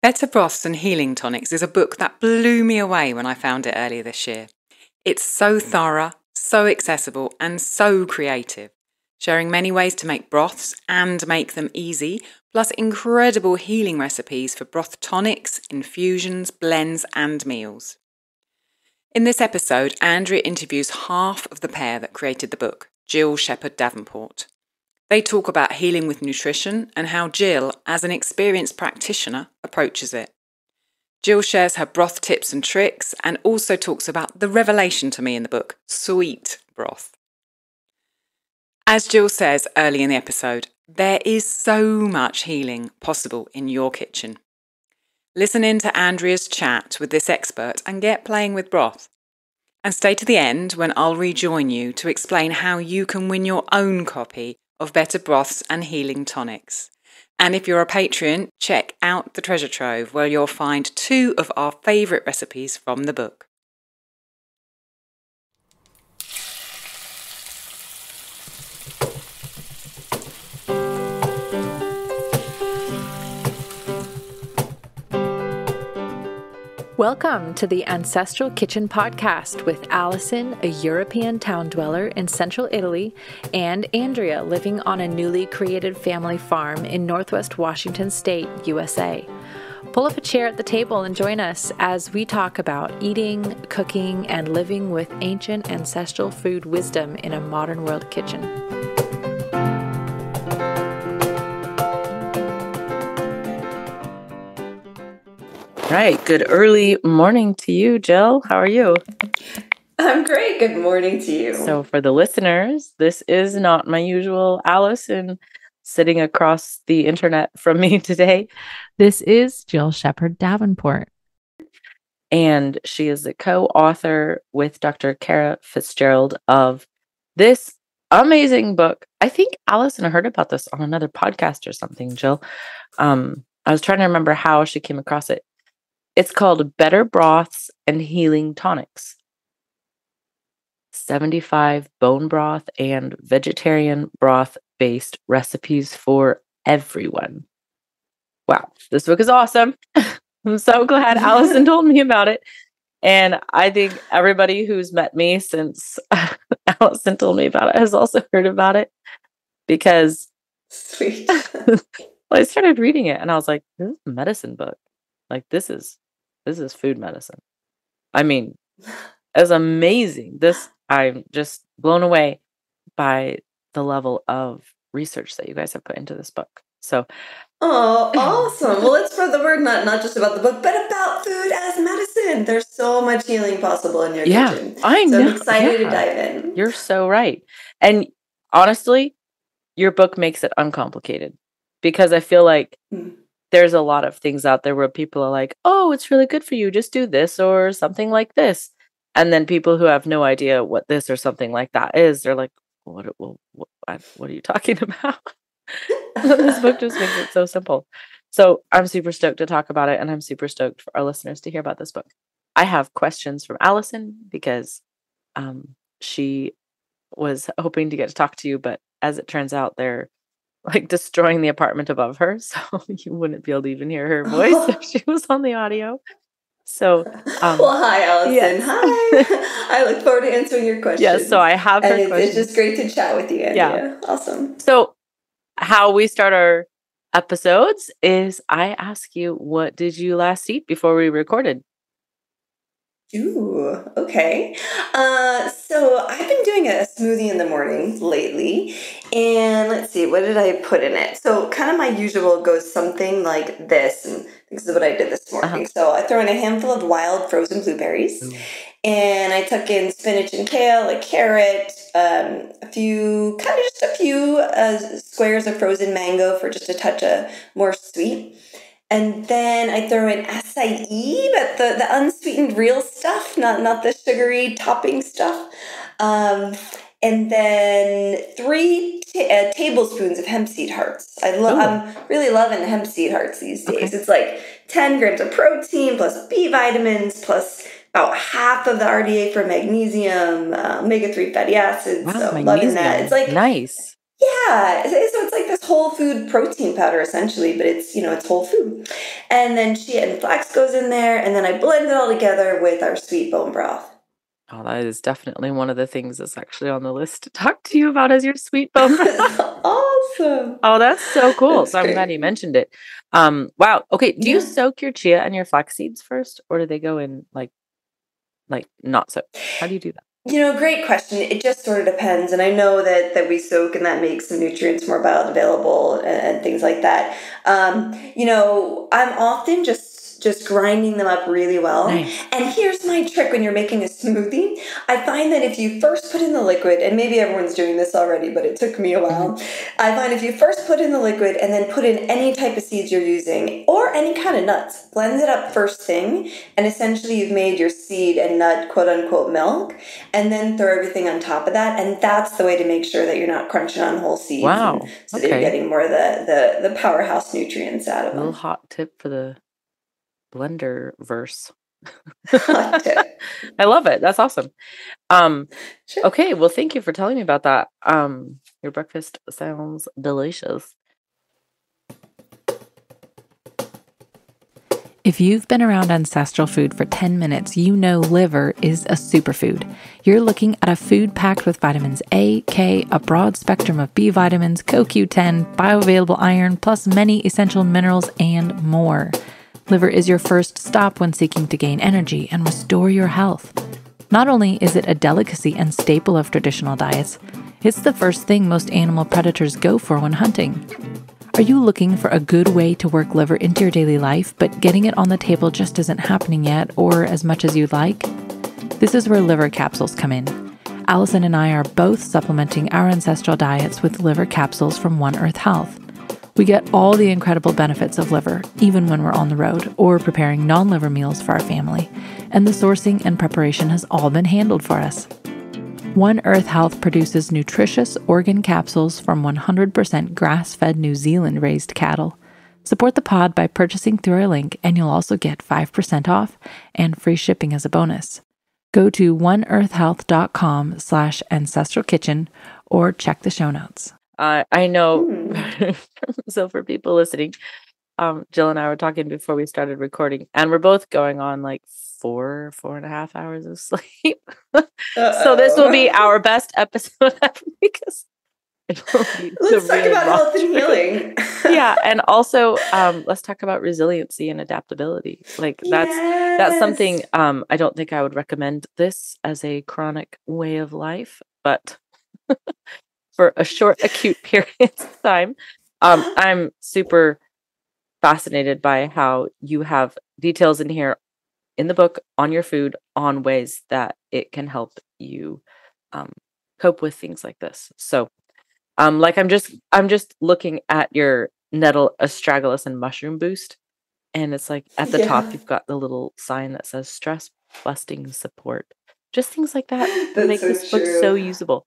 Better Broths and Healing Tonics is a book that blew me away when I found it earlier this year. It's so thorough, so accessible, and so creative, sharing many ways to make broths and make them easy, plus incredible healing recipes for broth tonics, infusions, blends, and meals. In this episode, Andrea interviews half of the pair that created the book, Jill Sheppard Davenport. They talk about healing with nutrition and how Jill, as an experienced practitioner, approaches it. Jill shares her broth tips and tricks and also talks about the revelation to me in the book, sweet broth. As Jill says early in the episode, there is so much healing possible in your kitchen. Listen in to Andrea's chat with this expert and get playing with broth. And stay to the end when I'll rejoin you to explain how you can win your own copy of Better Broths and Healing Tonics. And if you're a patron, check out the treasure trove where you'll find two of our favourite recipes from the book. Welcome to the Ancestral Kitchen Podcast with Allison, a European town dweller in central Italy, and Andrea, living on a newly created family farm in northwest Washington State, USA. Pull up a chair at the table and join us as we talk about eating, cooking, and living with ancient ancestral food wisdom in a modern world kitchen. Right. Good early morning to you, Jill. How are you? I'm great. Good morning to you. So, for the listeners, this is not my usual Allison sitting across the internet from me today. This is Jill Sheppard Davenport. And she is the co author with Dr. Kara Fitzgerald of this amazing book. I think Allison heard about this on another podcast or something, Jill. Um, I was trying to remember how she came across it. It's called Better Broths and Healing Tonics. 75 bone broth and vegetarian broth based recipes for everyone. Wow, this book is awesome. I'm so glad Allison told me about it. And I think everybody who's met me since Allison told me about it has also heard about it because sweet. well, I started reading it and I was like, this is a medicine book. Like this is this is food medicine. I mean, it's amazing. This I'm just blown away by the level of research that you guys have put into this book. So, oh, awesome! well, let's spread the word not not just about the book, but about food as medicine. There's so much healing possible in your yeah, kitchen. I so know. I'm excited yeah. to dive in. You're so right, and honestly, your book makes it uncomplicated because I feel like. Mm there's a lot of things out there where people are like, oh, it's really good for you. Just do this or something like this. And then people who have no idea what this or something like that is, they're like, what, what, what, are you talking about? this book just makes it so simple. So I'm super stoked to talk about it. And I'm super stoked for our listeners to hear about this book. I have questions from Allison because um, she was hoping to get to talk to you, but as it turns out, they're like destroying the apartment above her. So you wouldn't be able to even hear her voice if she was on the audio. So, um, well, hi, Allison. Yes. Hi. I look forward to answering your questions. Yes, so I have her and it's, questions. it's just great to chat with you. Andrea. Yeah, awesome. So, how we start our episodes is I ask you, what did you last eat before we recorded? Ooh, okay. Uh, so I've been doing a smoothie in the morning lately, and let's see, what did I put in it? So kind of my usual goes something like this, and this is what I did this morning. Uh-huh. So I throw in a handful of wild frozen blueberries, Ooh. and I tuck in spinach and kale, a carrot, um, a few, kind of just a few uh, squares of frozen mango for just a touch of more sweet. And then I throw in acai, but the, the unsweetened real stuff, not, not the sugary topping stuff. Um, and then three t- uh, tablespoons of hemp seed hearts. I love. I'm really loving hemp seed hearts these days. Okay. It's like 10 grams of protein plus B vitamins plus about half of the RDA for magnesium, uh, omega three fatty acids. Wow, so magnesium. loving that. It's like nice. Yeah, so it's like this whole food protein powder essentially, but it's you know it's whole food, and then chia and flax goes in there, and then I blend it all together with our sweet bone broth. Oh, that is definitely one of the things that's actually on the list to talk to you about as your sweet bone broth. awesome. Oh, that's so cool. That's so I'm glad you mentioned it. Um, wow. Okay, do you soak your chia and your flax seeds first, or do they go in like like not so? How do you do that? You know, great question. It just sort of depends, and I know that that we soak, and that makes some nutrients more bioavailable and, and things like that. Um, you know, I'm often just just grinding them up really well. Nice. And here's my trick when you're making a smoothie. I find that if you first put in the liquid, and maybe everyone's doing this already, but it took me a while. Mm-hmm. I find if you first put in the liquid and then put in any type of seeds you're using or any kind of nuts, blend it up first thing, and essentially you've made your seed and nut quote unquote milk, and then throw everything on top of that. And that's the way to make sure that you're not crunching on whole seeds. Wow, So that you're getting more of the, the, the powerhouse nutrients out of them. A little hot tip for the blender verse. Hot tip. I love it. That's awesome. Um, Sure. okay, well, thank you for telling me about that. Um, your breakfast sounds delicious. If you've been around ancestral food for 10 minutes, you know liver is a superfood. You're looking at a food packed with vitamins A, K, a broad spectrum of B vitamins, CoQ10, bioavailable iron, plus many essential minerals and more. Liver is your first stop when seeking to gain energy and restore your health. Not only is it a delicacy and staple of traditional diets, it's the first thing most animal predators go for when hunting. Are you looking for a good way to work liver into your daily life, but getting it on the table just isn't happening yet or as much as you'd like? This is where liver capsules come in. Allison and I are both supplementing our ancestral diets with liver capsules from One Earth Health. We get all the incredible benefits of liver, even when we're on the road or preparing non liver meals for our family, and the sourcing and preparation has all been handled for us. One Earth Health produces nutritious organ capsules from 100% grass fed New Zealand raised cattle. Support the pod by purchasing through our link, and you'll also get 5% off and free shipping as a bonus. Go to oneearthhealth.com slash ancestral kitchen or check the show notes. I I know. Hmm. so for people listening, um, Jill and I were talking before we started recording, and we're both going on like four, four and a half hours of sleep. so this will be our best episode ever because it will be Let's talk about health and healing. yeah, and also um, let's talk about resiliency and adaptability. Like that's that's something um, I don't think I would recommend this as a chronic way of life, but for a short acute period of time, um, I'm super fascinated by how you have details in here in the book on your food on ways that it can help you um, cope with things like this. So, um, like I'm just I'm just looking at your nettle astragalus and mushroom boost, and it's like at the top you've got the little sign that says stress busting support. Just things like that That's make so this book so usable.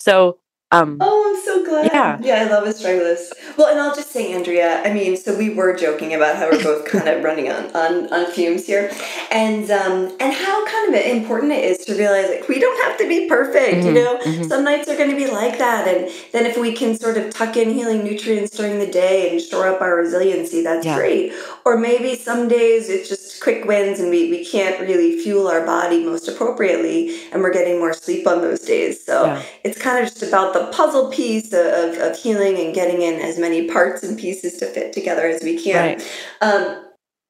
So, um, Oh, I'm so glad. Yeah. Yeah, I love astragalus. Well, and I'll just say, Andrea, I mean, so we were joking about how we're both kind of running on, on, on fumes here. And um, and how kind of important it is to realize like we don't have to be perfect, you Mhm, know? mhm. Some nights are gonna be like that. And then if we can sort of tuck in healing nutrients during the day and shore up our resiliency, that's Yeah. great. Or maybe some days it's just quick wins and we, we can't really fuel our body most appropriately and we're getting more sleep on those days. So yeah. it's kind of just about the puzzle piece of, of, healing and getting in as many parts and pieces to fit together as we can. Right. Um,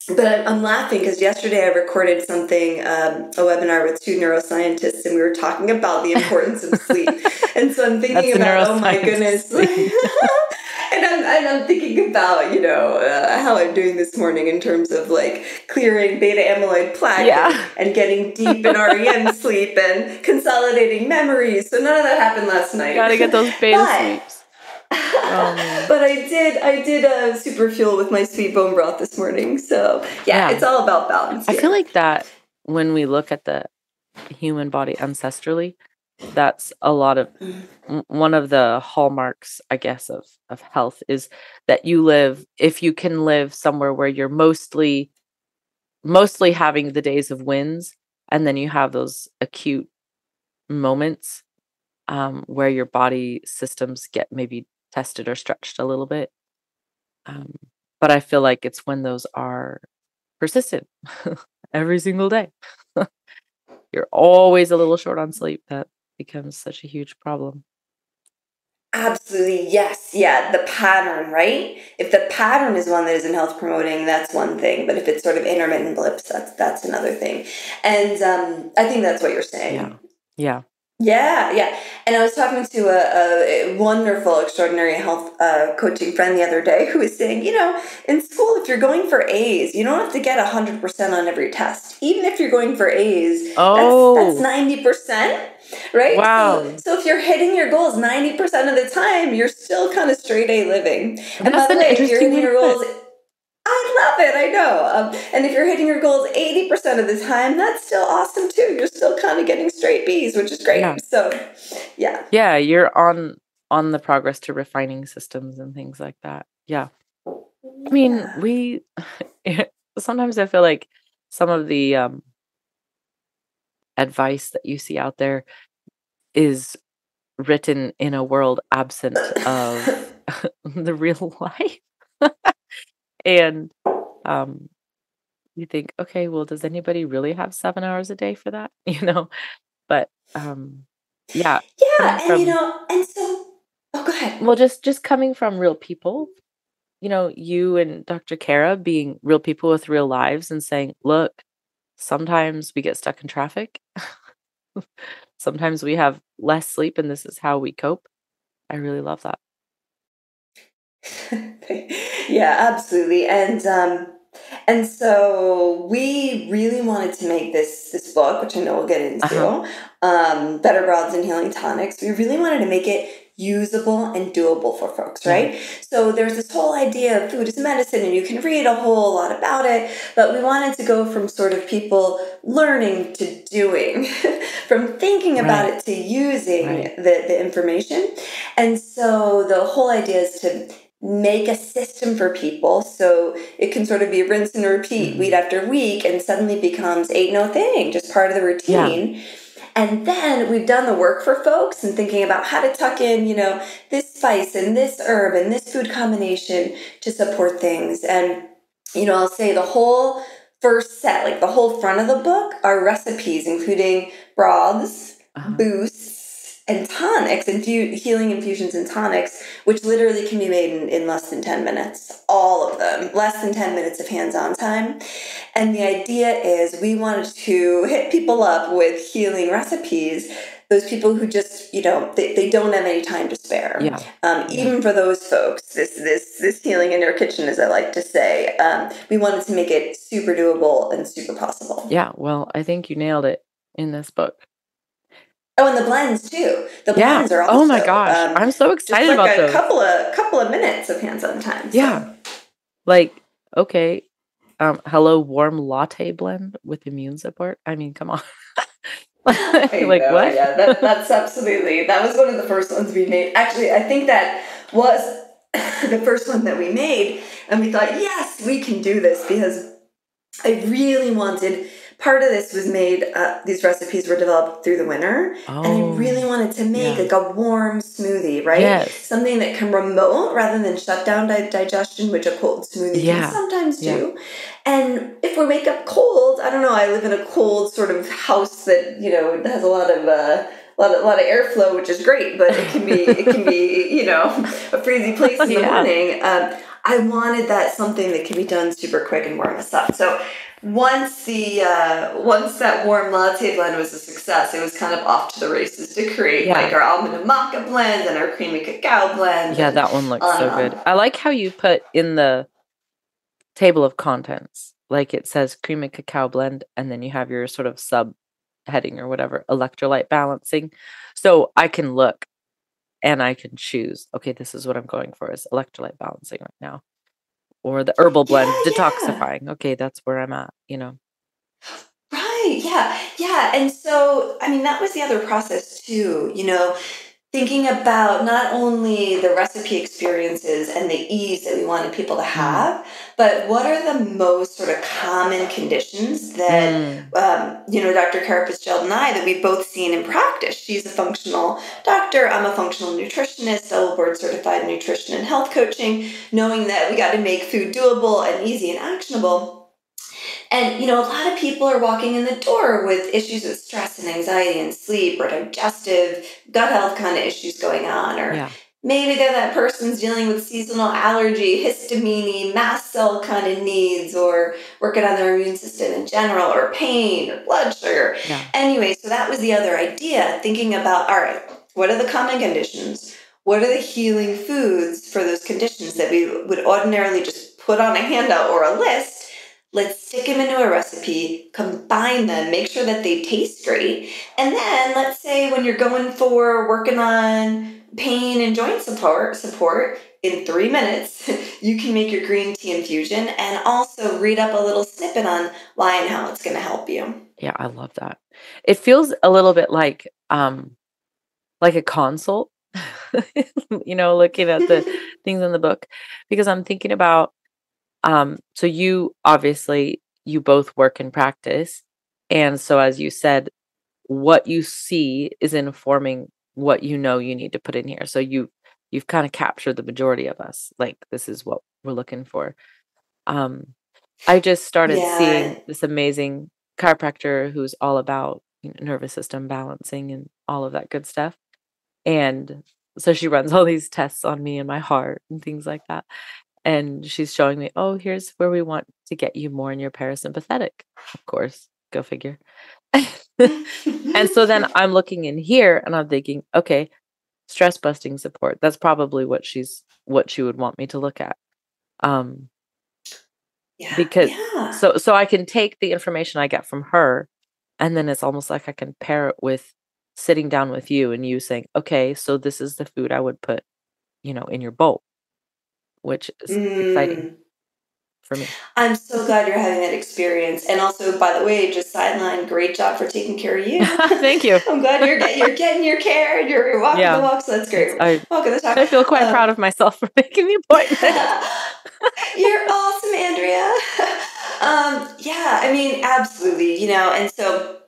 but I'm, I'm laughing because yesterday I recorded something, um, a webinar with two neuroscientists, and we were talking about the importance of sleep. And so I'm thinking That's about, oh my goodness. and, I'm, and I'm thinking about, you know, uh, how I'm doing this morning in terms of like clearing beta amyloid plaque Yeah. and getting deep in REM sleep and consolidating memories. So none of that happened last night. Gotta get those beta But- sleeps. Oh, but I did I did a super fuel with my sweet bone broth this morning. So yeah, Yeah. it's all about balance. I feel like that when we look at the human body ancestrally, that's a lot of Mhm. one of the hallmarks, I guess, of of health is that you live if you can live somewhere where you're mostly mostly having the days of wins and then you have those acute moments um, where your body systems get maybe tested or stretched a little bit. Um, but I feel like it's when those are persistent every single day. You're always a little short on sleep. That becomes such a huge problem. Absolutely, yes. Yeah, the pattern, right? If the pattern is one that isn't health promoting, that's one thing. But if it's sort of intermittent blips, that's that's another thing. And um, I think that's what you're saying. Yeah. Yeah. Yeah, yeah. And I was talking to a, a wonderful, extraordinary health uh, coaching friend the other day who was saying, you know, in school, if you're going for A's, you don't have to get 100% on every test. Even if you're going for A's, oh. that's, that's 90%, right? Wow. So, so, if you're hitting your goals 90% of the time, you're still kind of straight A living. And that's by the way, if you're hitting your goals I love it. I know. Um, and if you're hitting your goals 80% of the time, that's still awesome too. You're still kind of getting straight B's, which is great. Yeah. So, yeah. Yeah, you're on on the progress to refining systems and things like that. Yeah. I mean, yeah. we sometimes I feel like some of the um advice that you see out there is written in a world absent of the real life. And um you think okay well does anybody really have seven hours a day for that? You know? But um yeah yeah from, and you know and so oh go ahead. Well just just coming from real people you know you and dr kara being real people with real lives and saying look sometimes we get stuck in traffic sometimes we have less sleep and this is how we cope i really love that yeah, absolutely. And um, and so we really wanted to make this this book, which I know we'll get into, uh-huh. um, Better Broths and Healing Tonics. We really wanted to make it usable and doable for folks, right? So there's this whole idea of food is medicine, and you can read a whole lot about it, but we wanted to go from sort of people learning to doing, from thinking about it to using right. the, the information. And so the whole idea is to make a system for people so it can sort of be rinse and repeat mm-hmm. week after week and suddenly becomes ain't no thing, just part of the routine. Yeah. And then we've done the work for folks and thinking about how to tuck in, you know, this spice and this herb and this food combination to support things. And, you know, I'll say the whole first set, like the whole front of the book, are recipes, including broths, uh-huh. boosts, and tonics, infu- healing infusions and tonics, which literally can be made in, in less than 10 minutes. All of them, less than 10 minutes of hands on time. And the idea is we wanted to hit people up with healing recipes those people who just you know they, they don't have any time to spare yeah. Um, even yeah. for those folks this this this healing in your kitchen as i like to say um, we wanted to make it super doable and super possible yeah well i think you nailed it in this book Oh, and the blends too. The blends yeah. are also. Oh my gosh, um, I'm so excited like about a those. Couple of couple of minutes of hands-on time. So. Yeah, like okay, um, hello, warm latte blend with immune support. I mean, come on. like know, what? Yeah, that, that's absolutely. That was one of the first ones we made. Actually, I think that was the first one that we made, and we thought, yes, we can do this because I really wanted part of this was made uh, these recipes were developed through the winter oh, and i really wanted to make yeah. like a warm smoothie right yes. something that can remote rather than shut down di- digestion which a cold smoothie yeah. can sometimes do and if we wake up cold i don't know i live in a cold sort of house that you know has a lot of uh, a lot of, a lot of airflow, which is great, but it can be it can be you know a freezing place in the yeah. morning. Um, I wanted that something that can be done super quick and warm us up. So once the uh, once that warm latte blend was a success, it was kind of off to the races to create yeah. like our almond and maca blend and our creamy cacao blend. Yeah, that one looks so good. I like how you put in the table of contents, like it says creamy cacao blend, and then you have your sort of sub heading or whatever, electrolyte balancing. So I can look and I can choose, okay, this is what I'm going for is electrolyte balancing right now or the herbal blend yeah, detoxifying. Yeah. Okay, that's where I'm at, you know. Right. Yeah. Yeah. And so, I mean, that was the other process too. You know, thinking about not only the recipe experiences and the ease that we wanted people to Mm-hmm. have, but what are the most sort of common conditions that Mm. um, you know, Dr. Kara Fitzgerald and I that we've both seen in practice. She's a functional doctor. I'm a functional nutritionist, double board certified nutrition and health coaching, knowing that we got to make food doable and easy and actionable. And, you know, a lot of people are walking in the door with issues with stress and anxiety and sleep or digestive, gut health kind of issues going on, or Yeah. Maybe they're that person's dealing with seasonal allergy, histamine, mast cell kind of needs, or working on their immune system in general, or pain, or blood sugar. Yeah. Anyway, so that was the other idea thinking about all right, what are the common conditions? What are the healing foods for those conditions that we would ordinarily just put on a handout or a list? Let's stick them into a recipe, combine them, make sure that they taste great. And then let's say when you're going for working on pain and joint support support in three minutes you can make your green tea infusion and also read up a little snippet on why and how it's going to help you Yeah, I love that. It feels a little bit like um like a consult. you know, looking at the things in the book because I'm thinking about um so you obviously you both work in practice and so as you said what you see is informing what you know you need to put in here. So you you've kind of captured the majority of us. Like this is what we're looking for. Um I just started Yeah. seeing this amazing chiropractor who's all about you know, nervous system balancing and all of that good stuff. And so she runs all these tests on me and my heart and things like that. And she's showing me, oh, here's where we want to get you more in your parasympathetic. Of course, go figure. and so then I'm looking in here and I'm thinking, okay, stress busting support. That's probably what she's what she would want me to look at. Um yeah, because- yeah. so so I can take the information I get from her and then it's almost like I can pair it with sitting down with you and you saying, "Okay, so this is the food I would put, you know, in your bowl." Which is exciting Mm. for me. I'm so glad you're having that experience. And also, by the way, just sideline, great job for taking care of you. Thank you. I'm glad you're getting you're getting your care and you're walking Yeah. the walk, so that's great. I Walking the talk. I feel quite Um, proud of myself for making the appointment. You're awesome, Andrea. um, yeah, I mean, absolutely. You know, and so,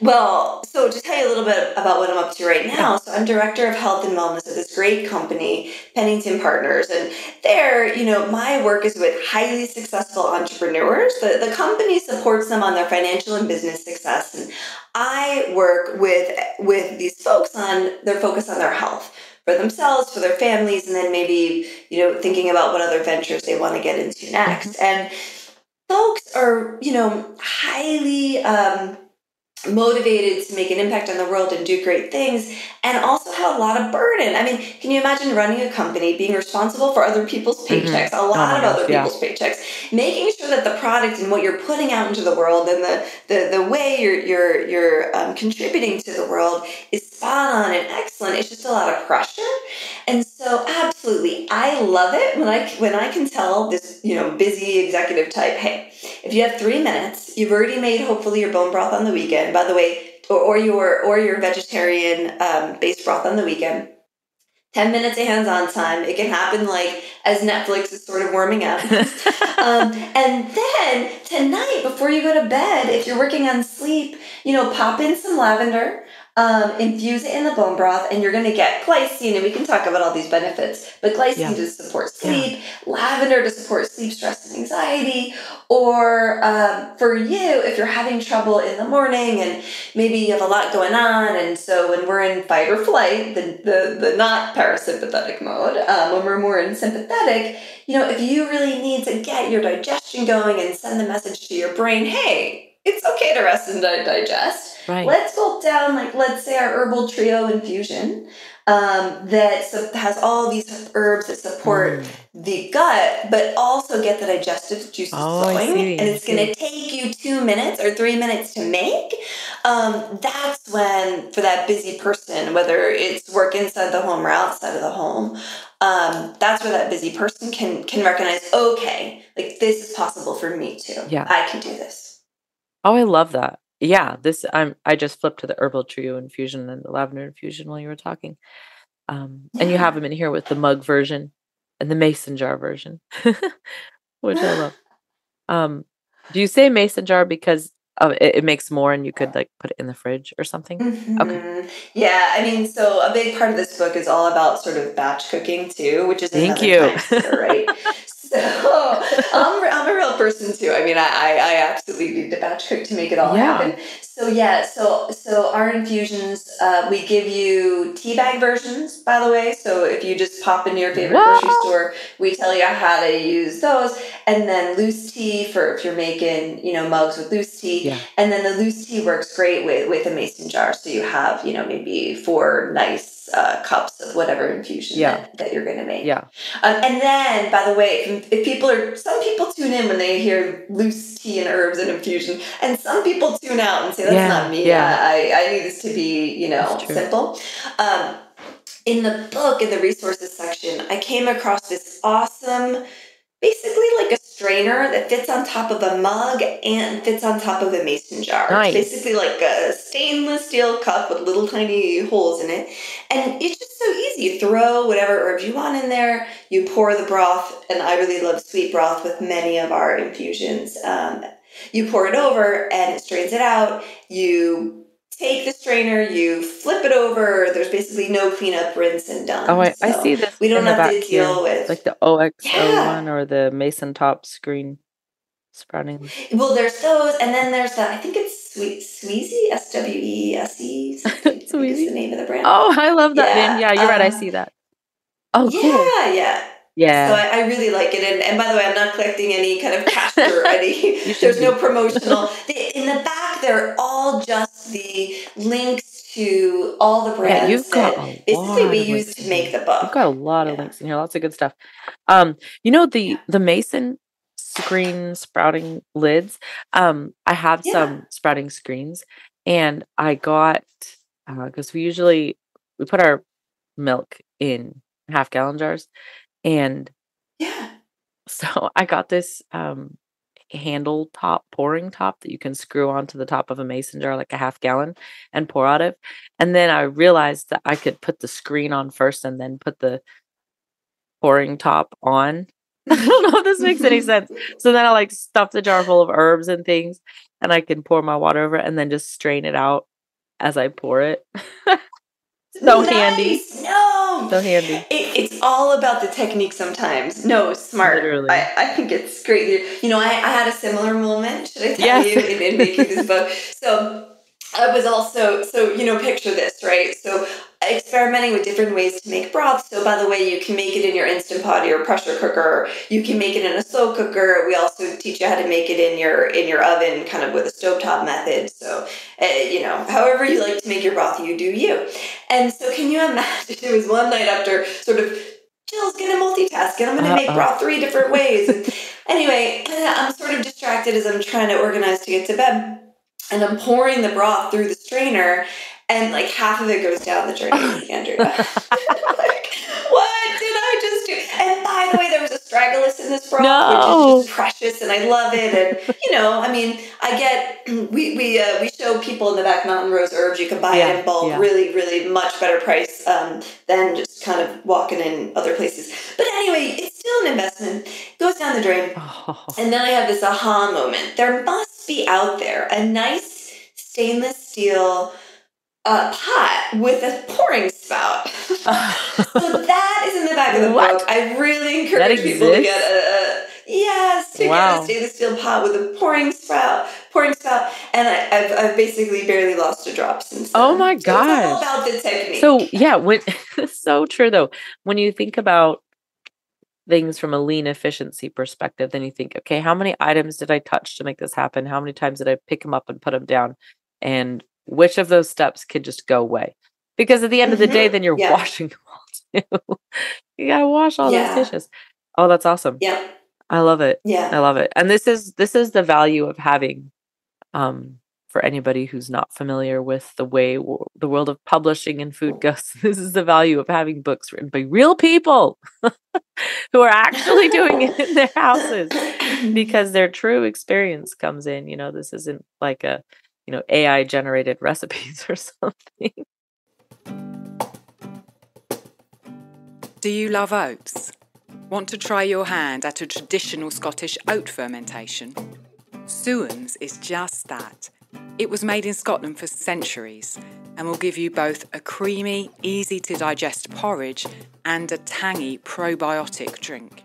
well, so to tell you a little bit about what I'm up to right now, so I'm director of health and wellness at this great company, Pennington Partners, and there, you know, my work is with highly successful entrepreneurs. The the company supports them on their financial and business success, and I work with with these folks on their focus on their health for themselves, for their families, and then maybe, you know, thinking about what other ventures they want to get into next. And folks are, you know, highly um, motivated to make an impact on the world and do great things and also have a lot of burden. I mean, can you imagine running a company, being responsible for other people's Mhm. paychecks, a Oh lot my of gosh, other yeah. people's paychecks, making sure that the product and what you're putting out into the world and the the, the way you're you're you're um, contributing to the world is spot on and excellent. It's just a lot of pressure. And so absolutely, I love it when I when I can tell this, you know, busy executive type, hey, if you have three minutes, you've already made hopefully your bone broth on the weekend. By the way, or, or your or your vegetarian um, based broth on the weekend. 10 minutes of hands-on time. It can happen like as Netflix is sort of warming up. um, and then tonight, before you go to bed, if you're working on sleep, you know, pop in some lavender, um, infuse it in the bone broth, and you're going to get glycine. And we can talk about all these benefits, but glycine Yeah. to support sleep, lavender to support sleep, stress, and anxiety. Or um, for you, if you're having trouble in the morning and maybe you have a lot going on, and so when we're in fight or flight, the, the, the not parasympathetic mode, um, when we're more in sympathetic, you know, if you really need to get your digestion going and send the message to your brain, hey, it's okay to rest and digest. Right. Let's go down, like, let's say our herbal trio infusion um, that has all these herbs that support Mm. the gut, but also get the digestive juices Oh, flowing. see, And it's going to take you two minutes or three minutes to make. Um, that's when, for that busy person, whether it's work inside the home or outside of the home, um, that's where that busy person can can recognize, okay, like this is possible for me too. Yeah. I can do this. Oh, I love that. Yeah, this I'm I just flipped to the herbal trio infusion and the lavender infusion while you were talking. Um, and you have them in here with the mug version and the mason jar version, which I love. Um, do you say mason jar because it, it makes more and you could like put it in the fridge or something? Mhm. Yeah, I mean, so a big part of this book is all about sort of batch cooking too, which is Thank you. time right? so I'm, I'm a real person too. I mean, I, I, absolutely need to batch cook to make it all Yeah. happen. So yeah, so so our infusions, uh, we give you tea bag versions, by the way. So if you just pop into your favorite Wow. grocery store, we tell you how to use those, and then loose tea for if you're making you know mugs with loose tea, Yeah. and then the loose tea works great with with a mason jar. So you have you know maybe four nice uh, cups of whatever infusion Yeah. that, that you're going to make. Yeah. Um, and then, by the way, if, if people are, some people tune in when they hear loose tea and herbs and infusion, and some people tune out and say, that's Yeah, not me. yeah. I, I need this to be, you know, simple. Um, in the book, in the resources section, I came across this awesome, basically like a strainer that fits on top of a mug and fits on top of a mason jar. Nice. It's basically like a stainless steel cup with little tiny holes in it. And it's just so easy. You throw whatever herbs you want in there, you pour the broth, and I really love sweet broth with many of our infusions. Um, you pour it over and it strains it out. You take the strainer, you flip it over. There's basically no cleanup, rinse, and done. Oh, I, I see this. We don't have to back here, deal with. like the OXO Yeah. one or the Mason top screen sprouting. well, there's those, and then there's the, I think it's Sweet Sweezy, S W E S E. think is the name of the brand. Oh, I love that Yeah, name. Yeah, you're right. I um, see that. Oh, yeah, cool. yeah. Yeah. So I, I really like it, and, and by the way, I'm not collecting any kind of cash or any. There's no promotional. They- In the back, they're all just the links to all the yeah, brands you've got that a basically we use to make the book. You've got a lot of links in here. Lots of good stuff. Um, you know the the Mason screen sprouting lids. Um, I have Yeah. some sprouting screens, and I got because we usually we put our milk in half gallon jars, and yeah. so I got this um handle top pouring top that you can screw onto the top of a mason jar like a half gallon and pour out of. And then I realized that I could put the screen on first and then put the pouring top on. I don't know if this makes any sense. So then I like stuff the jar full of herbs and things and I can pour my water over it and then just strain it out as I pour it. so handy. Nice. No. So handy. It, it's all about the technique sometimes. No, smart. Literally. I, I think it's great. You- You know, I, I had a similar moment, should I tell Yes. you, in, in making this book. So I was also, so, you know, picture this, right? So experimenting with different ways to make broth. So by the way, you can make it in your Instant Pot or your pressure cooker. You can make it in a slow cooker. We also teach you how to make it in your in your oven, kind of with a stovetop method. So, uh, you know, however you like to make your broth, you do you. And so can you imagine, it was one night after sort of Jill's gonna multitask and I'm gonna make Uh-uh. broth three different ways. Anyway, I'm sort of distracted as I'm trying to organize to get to bed. And I'm pouring the broth through the strainer, and like half of it goes down the drain, Andrea. like, what did I just do? And by the way, there was a astragalus in this broth, No. which is just precious, and I love it. And you know, I mean, I get we we uh, we show people in the back Mountain Rose herbs. You can buy Yeah, it in bulk, yeah. really, really much better price um, than just kind of walking in other places. But anyway, it's still an investment. It Goes down the drain. Oh. And then I have this aha moment. There must be out there a nice stainless steel uh, pot with a pouring spout. so that is in the back of the What? book. I really encourage people to get a, a yes to Wow. get a stainless steel pot with a pouring spout, pouring spout, and I, I've I've basically barely lost a drop since. Oh then. my So it's all gosh. about the technique. So yeah, when so true though. When you think about things from a lean efficiency perspective, then you think, okay, how many items did I touch to make this happen? How many times did I pick them up and put them down? And which of those steps could just go away? Because at the end of the day, Mhm. then you're Yeah. washing them all too. you gotta wash all Yeah. those dishes. Oh, that's awesome. yeah, I love it. yeah. I love it. And this is this is the value of having um for anybody who's not familiar with the way w- the world of publishing and food goes. This is the value of having books written by real people who are actually doing it in their houses because their true experience comes in, you know, this isn't like a you know, AI generated recipes or something. Do you love oats? Want to try your hand at a traditional Scottish oat fermentation? Sowans is just that. It was made in Scotland for centuries and will give you both a creamy, easy to digest porridge and a tangy probiotic drink.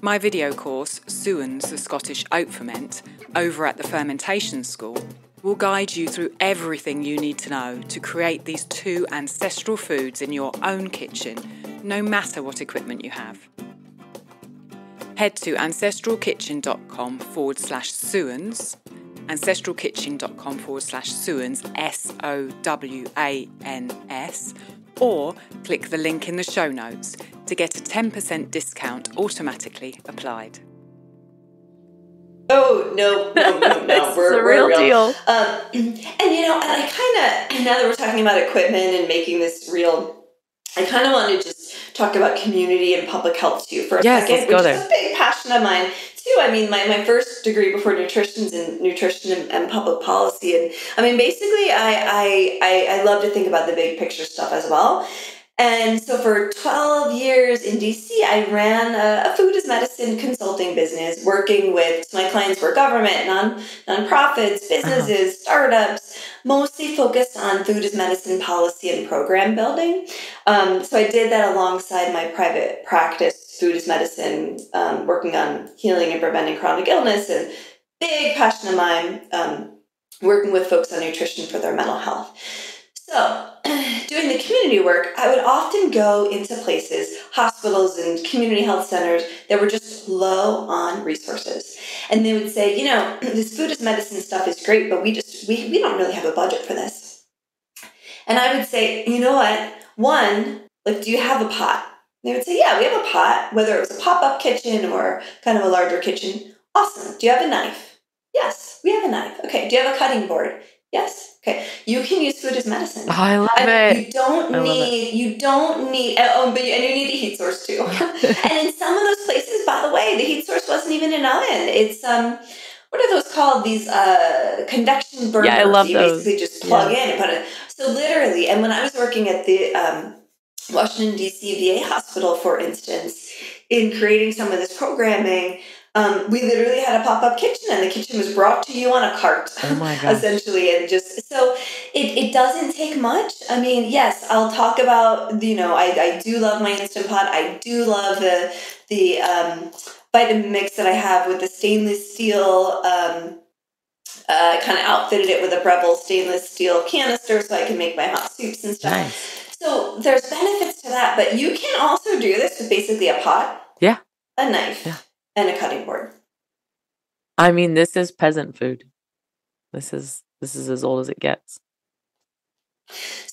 My video course, Sowans the Scottish Oat Ferment, over at the Fermentation School, will guide you through everything you need to know to create these two ancestral foods in your own kitchen, no matter what equipment you have. Head to ancestralkitchen.com forward slash Sowans, ancestralkitchen.com forward slash Sowans, S O W A N S, or click the link in the show notes to get a 10% discount automatically applied. Oh no, no, no, no! we're, the real, real. deal. Um, and you know, and I kind of now that we're talking about equipment and making this real, I kind of want to just talk about community and public health too for a yes, second, which there. is a big passion of mine too. I mean, my, my first degree before nutrition is in nutrition and, and, public policy, and I mean, basically, I, I I love to think about the big picture stuff as well. And so for 12 years in DC, I ran a, a, food as medicine consulting business, working with my clients were government, non nonprofits, businesses, uh-huh. startups, mostly focused on food as medicine policy and program building. Um, so I did that alongside my private practice, food as medicine, um, working on healing and preventing chronic illness, and big passion of mine, um, working with folks on nutrition for their mental health. So, doing the community work, I would often go into places, hospitals and community health centers that were just low on resources. And they would say, you know, this food as medicine stuff is great, but we just we, we don't really have a budget for this. And I would say, you know what? One, like, do you have a pot? They would say, yeah, we have a pot, whether it was a pop-up kitchen or kind of a larger kitchen. Awesome. Do you have a knife? Yes, we have a knife. Okay. Do you have a cutting board? Yes. Okay. You can use food as medicine. Oh, I love and it. You don't I need. You don't need. Oh, but you, and you need a heat source too. and in some of those places, by the way, the heat source wasn't even an oven. It's um, what are those called? These uh, convection burners. Yeah, I love you those. basically just plug yeah. in and put it. So literally, and when I was working at the um, Washington D.C. VA hospital, for instance, in creating some of this programming um, we literally had a pop up kitchen, and the kitchen was brought to you on a cart. Oh essentially, and just so it, it doesn't take much. I mean, yes, I'll talk about you know I, I do love my instant pot. I do love the the um, Vitamix that I have with the stainless steel. Um, uh, kind of outfitted it with a Breville stainless steel canister so I can make my hot soups and stuff. Nice. So there's benefits to that, but you can also do this with basically a pot, yeah, a knife, yeah and a cutting board. I mean, this is peasant food. This is this is as old as it gets.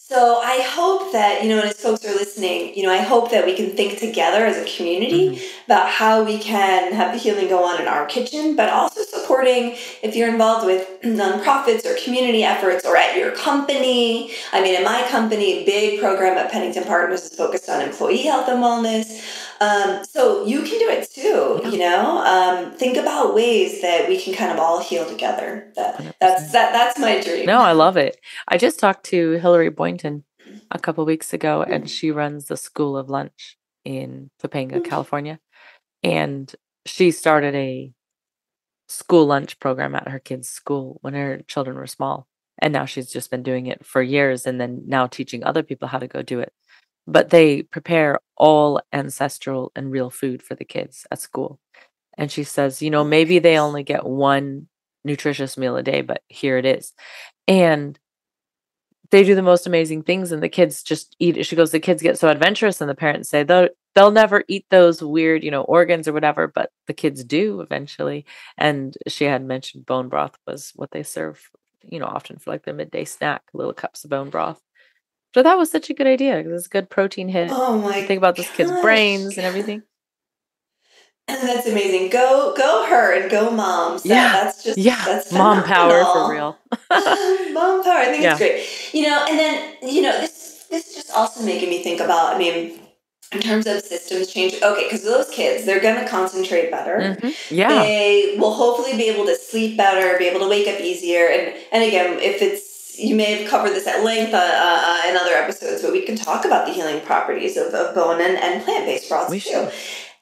So I hope that, you know, and as folks are listening, you know, I hope that we can think together as a community mm-hmm. about how we can have the healing go on in our kitchen, but also supporting if you're involved with nonprofits or community efforts or at your company. I mean, in my company, big program at Pennington Partners is focused on employee health and wellness. Um, so you can do it too, yeah. you know. Um, think about ways that we can kind of all heal together. That, that's that, that's my dream. No, I love it. I just talked to Hillary Boynton a couple weeks ago, mm-hmm. and she runs the School of Lunch in Topanga, mm-hmm. California, and she started a school lunch program at her kids' school when her children were small. And now she's just been doing it for years and then now teaching other people how to go do it but they prepare all ancestral and real food for the kids at school. And she says, you know, oh, maybe they only get one nutritious meal a day, but here it is. And they do the most amazing things and the kids just eat it. She goes, the kids get so adventurous and the parents say they'll they'll never eat those weird, you know, organs or whatever, but the kids do eventually. And she had mentioned bone broth was what they serve, you know, often for like the midday snack, little cups of bone broth. So that was such a good idea because it's a good protein hit. Oh my! Think about those kids' brains and everything. And that's amazing. Go, go her and go moms. That, yeah, that's just yeah, that's mom power for real. mom power. I think yeah. it's great. You know, and then you know this this is just also making me think about. I mean, in terms of systems change okay because those kids they're going to concentrate better Mhm. Yeah. they will hopefully be able to sleep better be able to wake up easier and and again if it's you may have covered this at length uh, uh, in other episodes but we can talk about the healing properties of, of bone and, and plant-based broths We too should.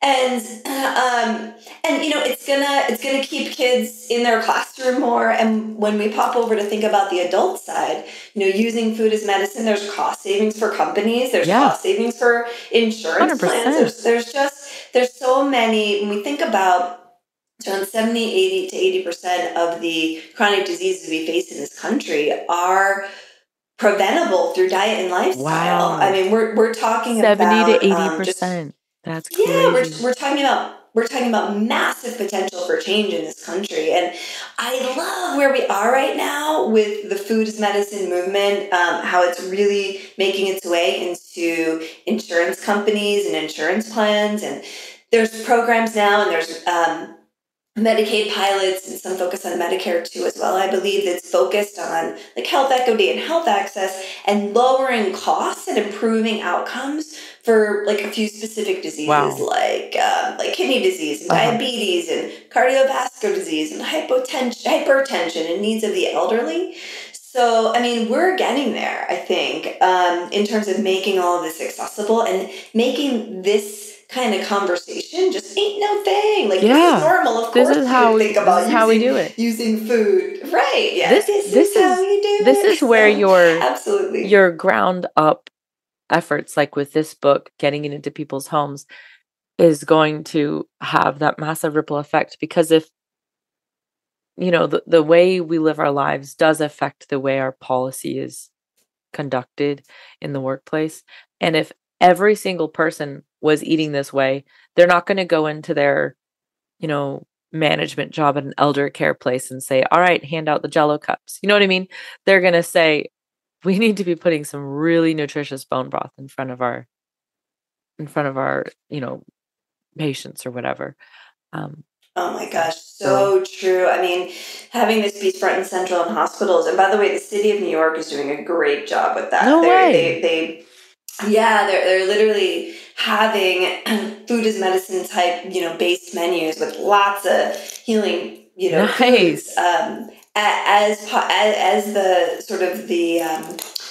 and um, and you know it's gonna it's gonna keep kids in their classroom more and when we pop over to think about the adult side you know using food as medicine there's cost savings for companies there's Yeah. cost savings for insurance 100%. plans there's, there's just there's so many when we think about around 70 80 to 80 percent of the chronic diseases we face in this country are preventable through diet and lifestyle Wow. i mean we're, we're talking Seventy about to eighty um, just- percent. That's crazy. yeah, we're, we're talking about we're talking about massive potential for change in this country, and I love where we are right now with the food as medicine movement. Um, how it's really making its way into insurance companies and insurance plans, and there's programs now, and there's um, Medicaid pilots and some focus on Medicare too as well. I believe that's focused on like health equity and health access and lowering costs and improving outcomes for like a few specific diseases Wow. like um, like kidney disease and Uh-huh. diabetes and cardiovascular disease and hypotension, hypertension and needs of the elderly. So, I mean, we're getting there, I think, um, in terms of making all of this accessible and making this kind of conversation just ain't no thing. Like, this Yeah. is normal. Of This course, is you how we- think about this is how we using- do it. Using food. Right. Yeah. This- this, this is, how is- you do this it. is where So, your- Absolutely. your ground up efforts like with this book getting it into people's homes is going to have that massive ripple effect because if you know the, the way we live our lives does affect the way our policy is conducted in the workplace and if every single person was eating this way they're not going to go into their you know management job at an elder care place and say all right hand out the jello cups you know what i mean they're going to say we need to be putting some really nutritious bone broth in front of our in front of our you know patients or whatever um Oh my gosh, so true. I mean, having this be front and central in hospitals, and by the way, the city of New York is doing a great job with that. No they're, way. They, they, yeah, they're they're literally having food as medicine type, you know, based menus with lots of healing, you know, Nice. um, as as as the sort of the um,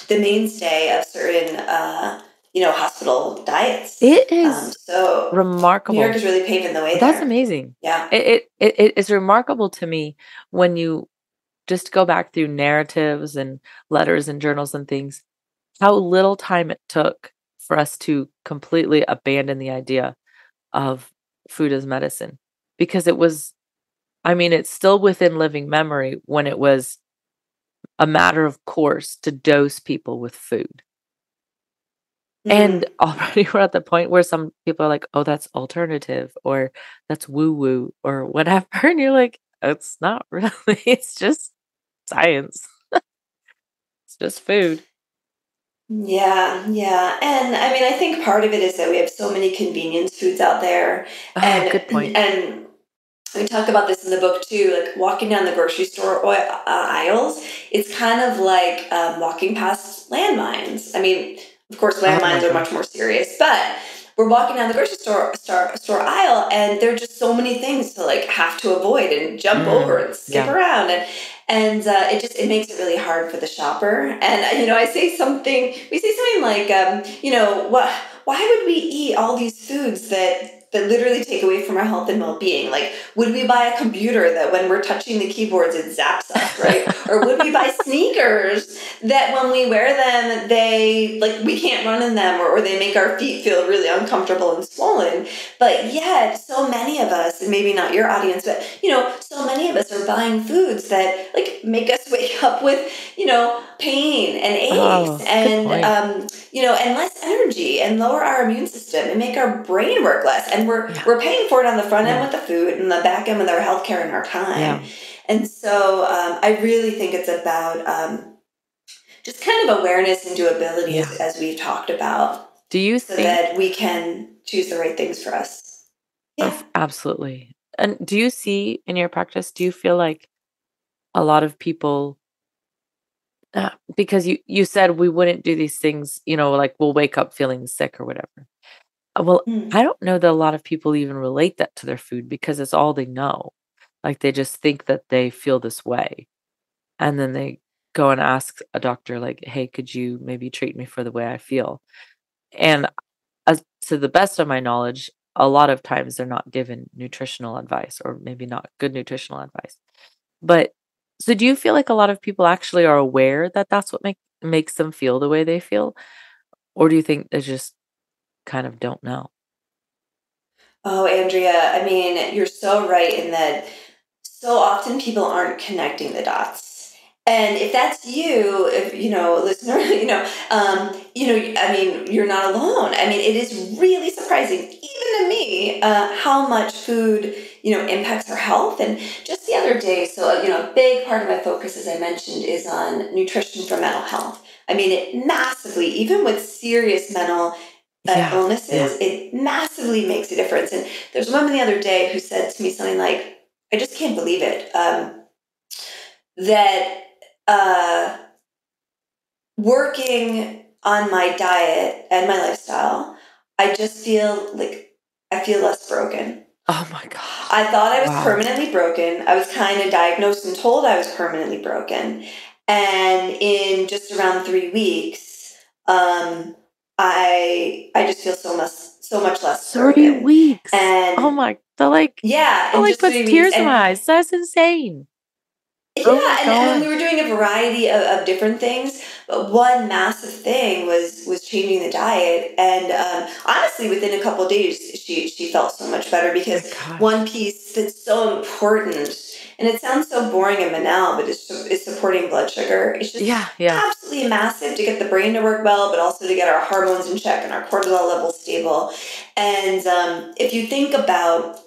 the mainstay of certain, uh, you know, hospital diets. it is Um, so remarkable New York is really paving the way. that's there. amazing Yeah. it it it is remarkable to me when you just go back through narratives and letters and journals and things how little time it took for us to completely abandon the idea of food as medicine because it was i mean it's still within living memory when it was a matter of course to dose people with food Mhm. and already we're at the point where some people are like, oh, that's alternative or that's woo woo or whatever. And you're like, it's not really. It's just science. it's just food. Yeah, yeah. And I mean, I think part of it is that we have so many convenience foods out there. Oh, and, good point. And we talk about this in the book too, like walking down the grocery store uh, aisles. It's kind of like um, walking past landmines. I mean, of course, Oh landmines are much more serious, but we're walking down the grocery store, store store aisle, and there are just so many things to like have to avoid and jump Mm, over and skip yeah. around, and and uh, it just it makes it really hard for the shopper. And uh, you know, I say something, we say something like, um, you know, what? Why would we eat all these foods that that literally take away from our health and well being? Like, would we buy a computer that when we're touching the keyboards it zaps us, right? or would we buy sneakers that when we wear them they like we can't run in them or, or they make our feet feel really uncomfortable and swollen? But yet, so many of us, and maybe not your audience, but you know, so many of us are buying foods that like make us wake up with you know pain and aches Oh, and um, you know and less energy and lower our immune system and make our brain work less. And we're Yeah. we're paying for it on the front end Yeah. with the food and the back end with our healthcare and our time. Yeah. And so um, I really think it's about um, just kind of awareness and doability, as, as we've talked about, Do you so think? that we can choose the right things for us. Yeah. Absolutely. And do you see in your practice, do you feel like a lot of people, uh, because you, you said we wouldn't do these things, you know, like we'll wake up feeling sick or whatever. Uh, well, mm. I don't know that a lot of people even relate that to their food because it's all they know. Like they just think that they feel this way. And then they go and ask a doctor, like, hey, could you maybe treat me for the way I feel? And as to the best of my knowledge, a lot of times they're not given nutritional advice or maybe not good nutritional advice. But so do you feel like a lot of people actually are aware that that's what make, makes them feel the way they feel? Or do you think it's just kind of don't know? Oh, Andrea, I mean, you're so right in that so often people aren't connecting the dots and if that's you, if you know, listener, you know, um, you know, I mean, you're not alone. I mean, it is really surprising, even to me, uh, how much food you know impacts our health. And just the other day, so you know, a big part of my focus, as I mentioned, is on nutrition for mental health. I mean, it massively, even with serious mental yeah, illnesses, yeah. it massively makes a difference. And there's a woman the other day who said to me something like, "I just can't believe it." Um, that uh, working on my diet and my lifestyle, I just feel like I feel less broken. Oh my God. I thought I was wow. permanently broken. I was kind of diagnosed and told I was permanently broken. And in just around three weeks, um, I I just feel so much so much less. Broken. weeks. And oh my, the like yeah, that like puts tears in my eyes. That's insane. Yeah, oh and, and, we were doing a variety of, of different things, but one massive thing was was changing the diet. And um, honestly, within a couple days, she she felt so much better because oh one piece that's so important, and it sounds so boring and banal, but it's it's supporting blood sugar. It's just yeah, yeah. absolutely massive to get the brain to work well, but also to get our hormones in check and our cortisol levels stable. And um, if you think about,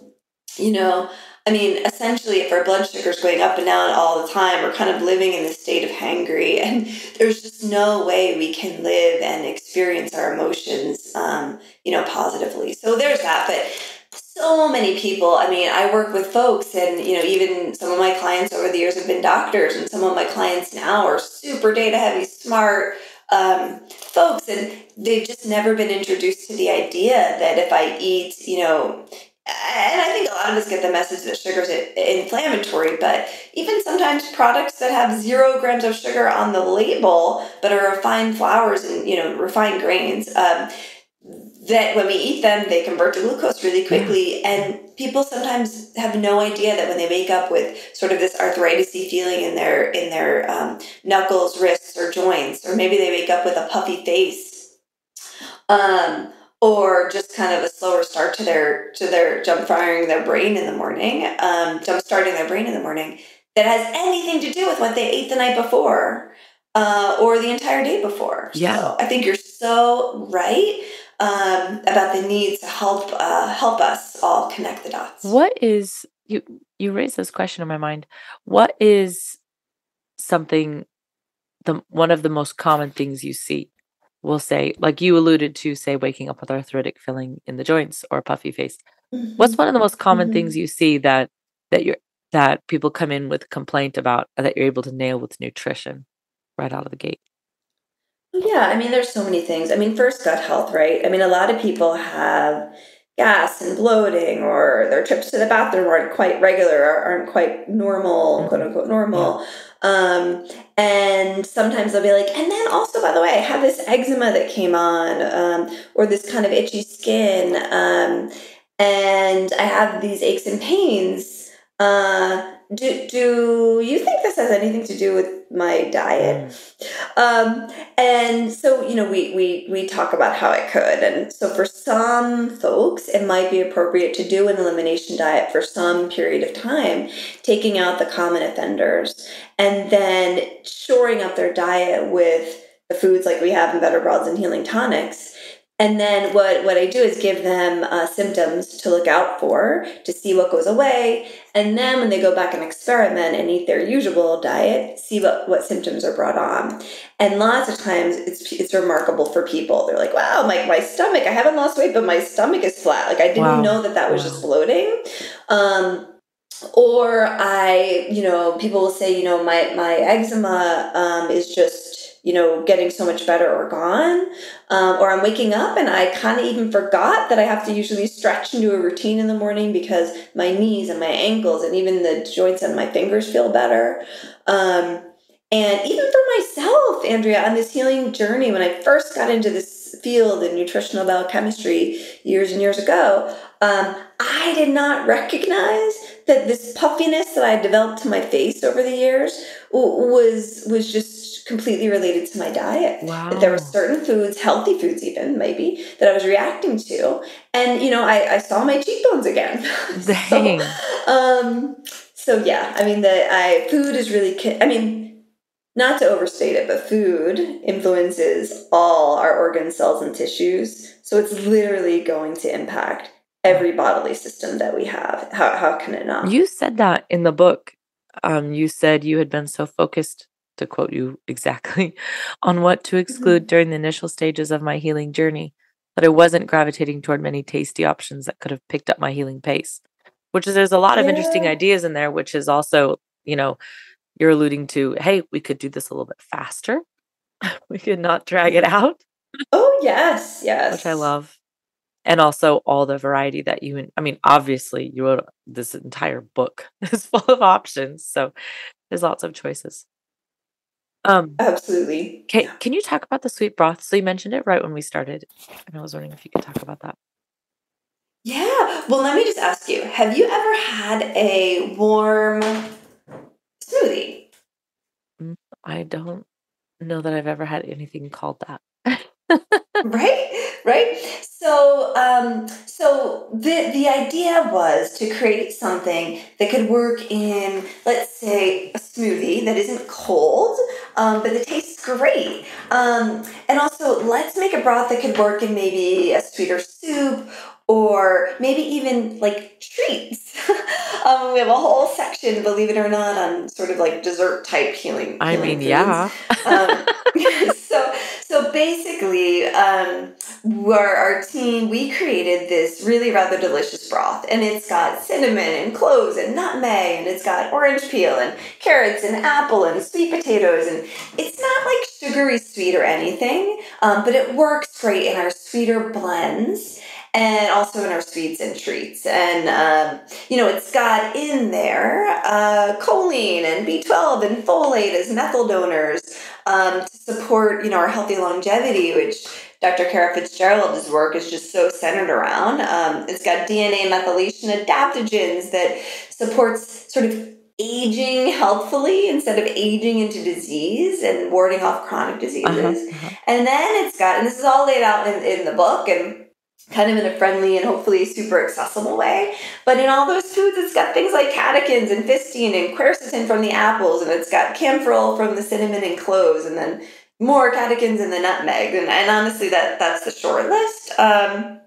you know I mean, essentially, if our blood sugar is going up and down all the time, we're kind of living in this state of hangry, and there's just no way we can live and experience our emotions, um, you know, positively. So there's that. But so many people. I mean, I work with folks, and you know, even some of my clients over the years have been doctors, and some of my clients now are super data heavy, smart um, folks, and they've just never been introduced to the idea that if I eat, you know, and I think a lot of us get the message that sugar is inflammatory, but even sometimes products that have zero grams of sugar on the label, but are refined flours and you know refined grains, um, that when we eat them, they convert to glucose really quickly. And people sometimes have no idea that when they wake up with sort of this arthritisy feeling in their in their um, knuckles, wrists, or joints, or maybe they wake up with a puffy face. Um, or just kind of a slower start to their to their jump firing their brain in the morning, um, jump starting their brain in the morning that has anything to do with what they ate the night before uh, or the entire day before. Yeah, so I think you're so right um, about the need to help uh, help us all connect the dots. What is you you raised this question in my mind? What is something the one of the most common things you see We'll say, like you alluded to, say, waking up with arthritic feeling in the joints or puffy face. Mm-hmm. What's one of the most common mm-hmm. things you see that that you're that people come in with complaint about that you're able to nail with nutrition right out of the gate? Yeah, I mean, there's so many things. I mean, first, gut health, right? I mean, a lot of people have gas and bloating, or their trips to the bathroom aren't quite regular, aren't quite normal, mm-hmm. quote unquote normal. Yeah. Um, and sometimes they'll be like, and then also, by the way, I have this eczema that came on, um, or this kind of itchy skin, um, and I have these aches and pains. Uh, do do you think this has anything to do with my diet mm. um, and so you know we we we talk about how it could and so for some folks it might be appropriate to do an elimination diet for some period of time taking out the common offenders and then shoring up their diet with the foods like we have in better broths and healing tonics and then what, what I do is give them uh, symptoms to look out for to see what goes away. And then when they go back and experiment and eat their usual diet, see what, what symptoms are brought on. And lots of times it's, it's remarkable for people. They're like, wow, my, my stomach, I haven't lost weight, but my stomach is flat. Like I didn't wow. know that that was wow. just bloating. Um, or I, you know, people will say, you know, my, my eczema um, is just you know, getting so much better or gone. Um, or I'm waking up and I kind of even forgot that I have to usually stretch into a routine in the morning because my knees and my ankles and even the joints and my fingers feel better. Um, and even for myself, Andrea, on this healing journey, when I first got into this field in nutritional biochemistry years and years ago, um, I did not recognize that this puffiness that I developed to my face over the years was was just completely related to my diet. Wow. That there were certain foods, healthy foods even maybe, that I was reacting to, and you know, I, I saw my cheekbones again. Dang. so, um, so yeah, I mean, the I food is really. I mean not to overstate it, but food influences all our organs, cells, and tissues. So it's literally going to impact every bodily system that we have. How, how can it not? You said that in the book. Um, you said you had been so focused, to quote you exactly, on what to exclude mm-hmm. during the initial stages of my healing journey that I wasn't gravitating toward many tasty options that could have picked up my healing pace. Which is, there's a lot of yeah. interesting ideas in there, which is also, you know, you're alluding to, hey, we could do this a little bit faster. we could not drag it out. Oh, yes, yes. Which I love. And also all the variety that you, I mean, obviously, you wrote this entire book is full of options. So there's lots of choices. Um, Absolutely. Can, can you talk about the sweet broth? So you mentioned it right when we started. And I was wondering if you could talk about that. Yeah. Well, let me just ask you have you ever had a warm smoothie. Mm, I don't know that I've ever had anything called that. right right so um so the the idea was to create something that could work in let's say a smoothie that isn't cold um, but it tastes great um, and also let's make a broth that could work in maybe a sweeter soup or maybe even like treats. um, we have a whole section, believe it or not, on sort of like dessert type healing. I healing mean, foods. yeah. um, so, so basically, um, where our team we created this really rather delicious broth, and it's got cinnamon and cloves and nutmeg, and it's got orange peel and carrots and apple and sweet potatoes, and it's not like sugary sweet or anything, um, but it works great in our sweeter blends and also in our sweets and treats. And, um, you know, it's got in there uh, choline and B12 and folate as methyl donors um, to support, you know, our healthy longevity, which Dr. Kara Fitzgerald's work is just so centered around. Um, it's got DNA methylation adaptogens that supports sort of aging healthfully instead of aging into disease and warding off chronic diseases. Uh-huh, uh-huh. And then it's got, and this is all laid out in, in the book and kind of in a friendly and hopefully super accessible way. But in all those foods, it's got things like catechins and fisetin and quercetin from the apples, and it's got kaempferol from the cinnamon and cloves, and then more catechins in the nutmeg. And, and honestly, that that's the short list. Um,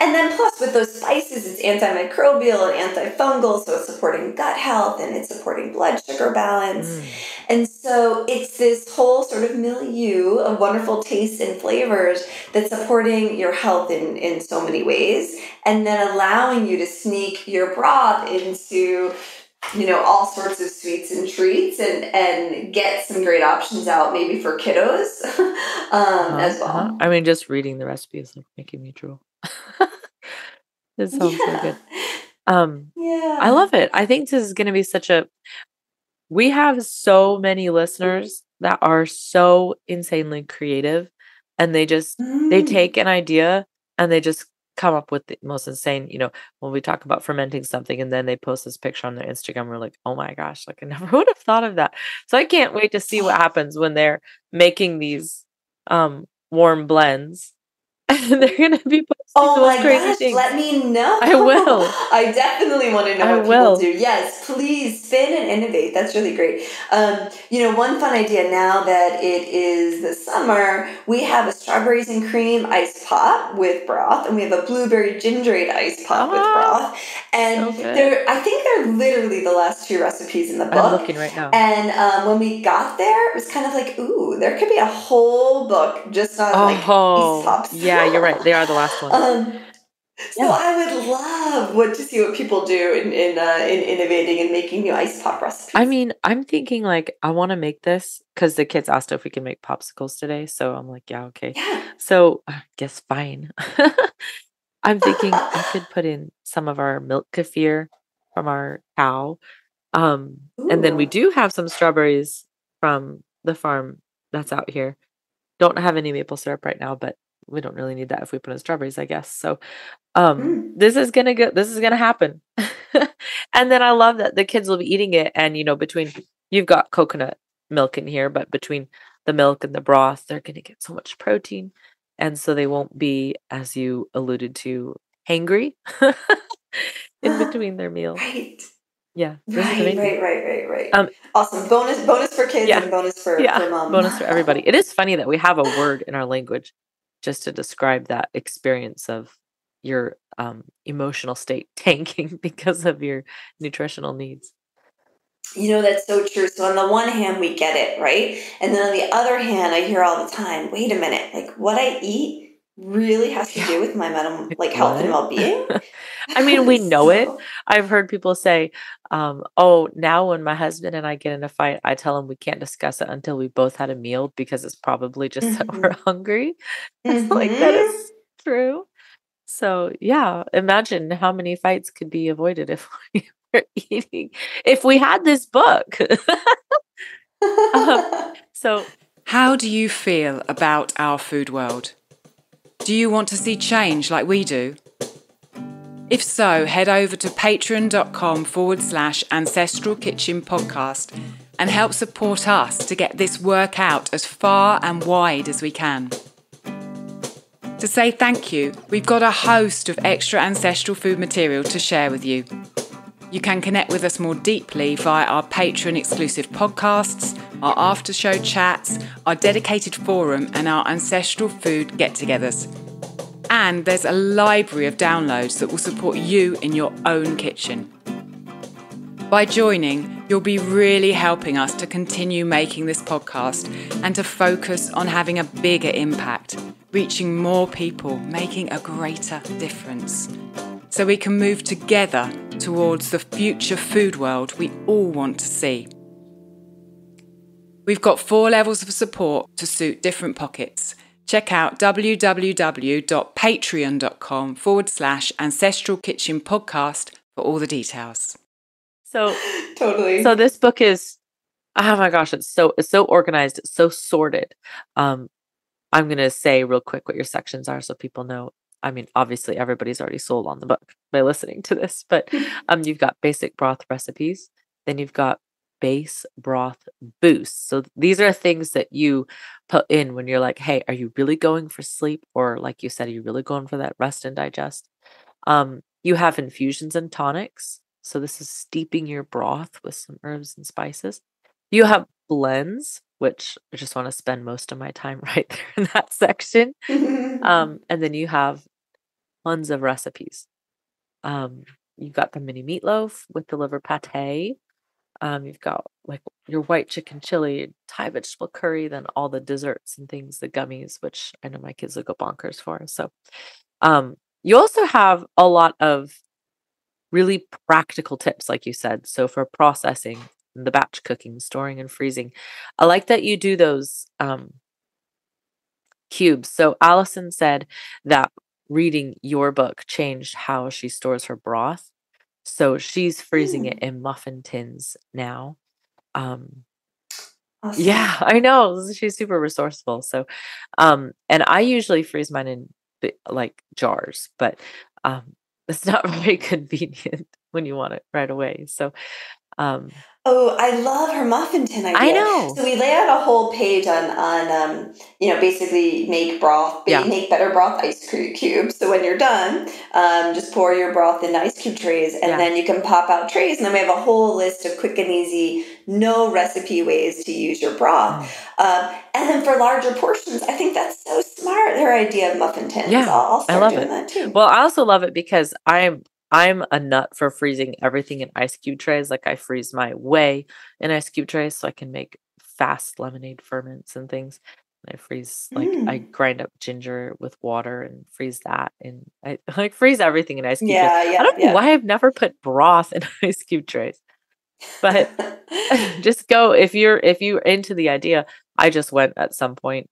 and then plus with those spices, it's antimicrobial and antifungal, so it's supporting gut health and it's supporting blood sugar balance. Mm. And so it's this whole sort of milieu of wonderful tastes and flavors that's supporting your health in, in so many ways, and then allowing you to sneak your broth into you know all sorts of sweets and treats and and get some great options out maybe for kiddos um, uh-huh. as well uh-huh. i mean just reading the recipe is like making me drool this sounds yeah. so good. Um, yeah. I love it. I think this is going to be such a. We have so many listeners that are so insanely creative, and they just mm. they take an idea and they just come up with the most insane. You know, when we talk about fermenting something, and then they post this picture on their Instagram, we're like, oh my gosh, like I never would have thought of that. So I can't wait to see what happens when they're making these um warm blends they're gonna be posting oh my gosh, things. Let me know. I will. I definitely want to know I what will. people do. Yes, please spin and innovate. That's really great. Um, you know, one fun idea now that it is the summer, we have a strawberries and cream ice pop with broth, and we have a blueberry gingerade ice pop oh, with broth. And so they're, I think they're literally the last two recipes in the book. I'm looking right now. And um, when we got there, it was kind of like, ooh, there could be a whole book just on oh, like ice pops. Yeah yeah, you're right. They are the last one. Um, So yeah. I would love what to see what people do in in, uh, in innovating and making new ice pop recipes. I mean, I'm thinking like I want to make this because the kids asked if we can make popsicles today. So I'm like, yeah, okay. Yeah. So I guess fine. I'm thinking I could put in some of our milk kefir from our cow. Um, and then we do have some strawberries from the farm that's out here. Don't have any maple syrup right now, but we don't really need that if we put in strawberries, I guess. So um mm. this is gonna go this is gonna happen. and then I love that the kids will be eating it and you know, between you've got coconut milk in here, but between the milk and the broth, they're gonna get so much protein. And so they won't be, as you alluded to, hangry in between their meals. Right. Yeah. Right, right, right, right, right. Um, awesome. Bonus, bonus for kids yeah. and bonus for, yeah. for mom. Bonus for everybody. It is funny that we have a word in our language just to describe that experience of your um, emotional state tanking because of your nutritional needs. You know, that's so true. So, on the one hand, we get it, right? And then on the other hand, I hear all the time wait a minute, like what I eat really has to do with my mental like health and well-being i mean we know so. it i've heard people say um, oh now when my husband and i get in a fight i tell him we can't discuss it until we both had a meal because it's probably just mm-hmm. that we're hungry mm-hmm. like that is mm-hmm. true so yeah imagine how many fights could be avoided if we were eating if we had this book um, so how do you feel about our food world do you want to see change like we do? If so, head over to patreon.com forward slash ancestral kitchen podcast and help support us to get this work out as far and wide as we can. To say thank you, we've got a host of extra ancestral food material to share with you. You can connect with us more deeply via our Patreon exclusive podcasts, our after show chats, our dedicated forum, and our ancestral food get togethers. And there's a library of downloads that will support you in your own kitchen. By joining, you'll be really helping us to continue making this podcast and to focus on having a bigger impact, reaching more people, making a greater difference. So we can move together towards the future food world we all want to see. We've got four levels of support to suit different pockets. Check out www.patreon.com forward slash ancestral kitchen podcast for all the details. So totally. So this book is oh my gosh, it's so it's so organized, it's so sorted. Um I'm gonna say real quick what your sections are so people know. I mean, obviously everybody's already sold on the book by listening to this, but um you've got basic broth recipes, then you've got base broth boost. So these are things that you put in when you're like, hey, are you really going for sleep? Or like you said, are you really going for that rest and digest? Um, you have infusions and tonics. So this is steeping your broth with some herbs and spices. You have blends, which I just want to spend most of my time right there in that section. um, and then you have tons of recipes. Um, you've got the mini meatloaf with the liver pate, um, you've got like your white chicken chili, Thai vegetable curry, then all the desserts and things, the gummies, which I know my kids will go bonkers for. So, um, you also have a lot of really practical tips, like you said. So for processing, the batch cooking, storing, and freezing, I like that you do those um, cubes. So Allison said that reading your book changed how she stores her broth. So she's freezing mm. it in muffin tins now. Um, awesome. Yeah, I know. She's super resourceful. So, um, and I usually freeze mine in like jars, but um, it's not very convenient when you want it right away. So, um, Oh, I love her muffin tin idea. I know. So we lay out a whole page on on um, you know basically make broth, yeah. make better broth ice cube cubes. So when you're done, um, just pour your broth in ice cube trays, and yeah. then you can pop out trays. And then we have a whole list of quick and easy, no recipe ways to use your broth. Mm. Um, and then for larger portions, I think that's so smart. Her idea of muffin tins. Yeah, I love it. too. Well, I also love it because I'm I'm a nut for freezing everything in ice cube trays. Like I freeze my whey in ice cube trays so I can make fast lemonade ferments and things. I freeze like I Mm. grind up ginger with water and freeze that, and I like freeze everything in ice cube trays. Yeah, I don't know why I've never put broth in ice cube trays, but just go if you're if you're into the idea. I just went at some point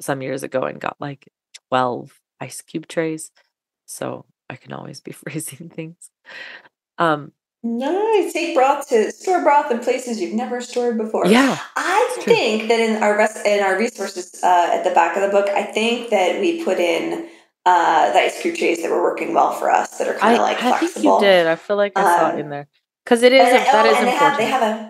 some years ago and got like 12 ice cube trays, so I can always be freezing things. Um, nice. Take broth to store broth in places you've never stored before. yeah, I It's true. think that in our res- in our resources uh, at the back of the book, I think that we put in uh, the ice cube trays that were working well for us, that are kind of like I think you did. I feel like I saw it Um, in there because it is And, a- that oh, is and they important. have they have a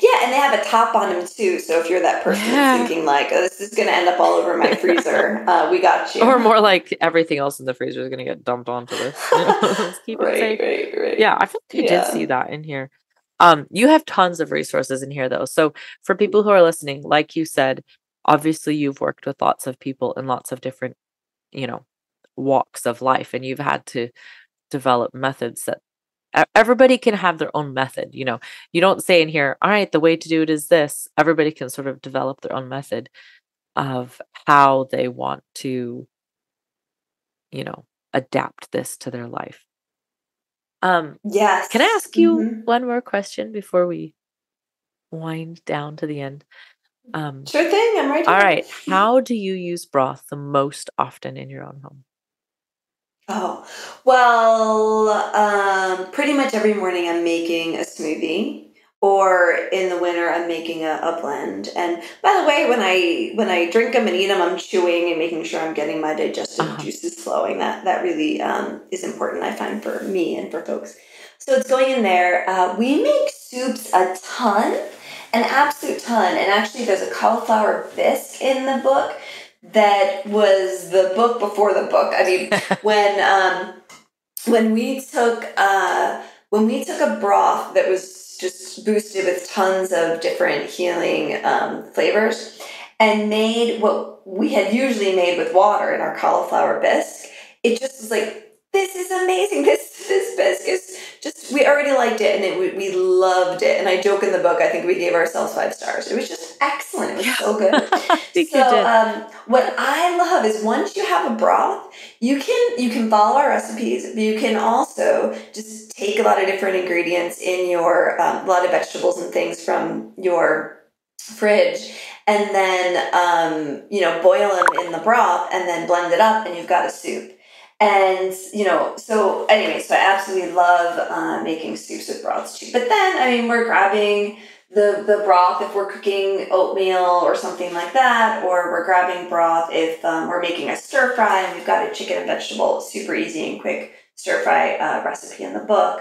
yeah, and they have a top on them too. So if you're that person Yeah. thinking like, oh, this is going to end up all over my freezer, uh, we got you. or more like everything else in the freezer is going to get dumped onto this. Let's keep it safe. right, right. Yeah, I feel like I did see that in here. Um, you have tons of resources in here though. So for people who are listening, like you said, obviously you've worked with lots of people in lots of different, you know, walks of life, and you've had to develop methods that everybody can have their own method. You know, you don't say in here, all right, the way to do it is this. Everybody can sort of develop their own method of how they want to, you know, adapt this to their life. Um, Yes. can I ask you Mhm. one more question before we wind down to the end? Um, Sure thing. I'm right All right. How do you use broth the most often in your own home? Oh, well, um, pretty much every morning I'm making a smoothie, or in the winter I'm making a, a blend. And by the way, when I when I drink them and eat them, I'm chewing and making sure I'm getting my digestive Uh-huh. juices flowing. That that really um, is important, I find, for me and for folks. So it's going in there. Uh, we make soups a ton, an absolute ton. And actually, there's a cauliflower bisque in the book that was the book before the book. I mean, when um, when we took uh, when we took a broth that was just boosted with tons of different healing um, flavors and made what we had usually made with water in our cauliflower bisque, it just was like this is amazing. This this bisque is just we already liked it and it we, we loved it. And I joke in the book. I think we gave ourselves five stars. It was just excellent. It was Yeah. so good. So um, what I love is once you have a broth, you can you can follow our recipes. but You can also just take a lot of different ingredients in your um, a lot of vegetables and things from your fridge, and then um, you know boil them in the broth, and then blend it up, and you've got a soup. And you know, so anyway, so I absolutely love uh, making soups with broths too. But then, I mean, we're grabbing the the broth if we're cooking oatmeal or something like that, or we're grabbing broth if um, we're making a stir fry and we've got a chicken and vegetable, super easy and quick stir fry uh, recipe in the book.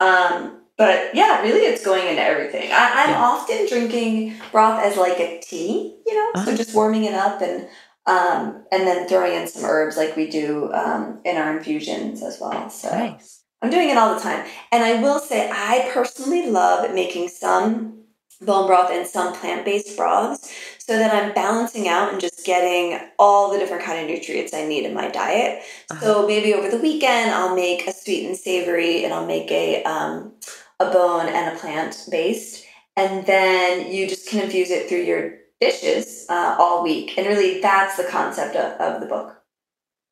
Um, but yeah, really, it's going into everything. I, I'm Yeah. often drinking broth as like a tea, you know, so Ah. just warming it up and um, and then throwing in some herbs like we do um, in our infusions as well. So Nice. I'm doing it all the time. And I will say, I personally love making some bone broth and some plant based broths so that I'm balancing out and just getting all the different kind of nutrients I need in my diet. Uh-huh. So maybe over the weekend, I'll make a sweet and savory and I'll make a, um, a bone and a plant based. And then you just can infuse it through your dishes uh, all week. And really, that's the concept of, of the book.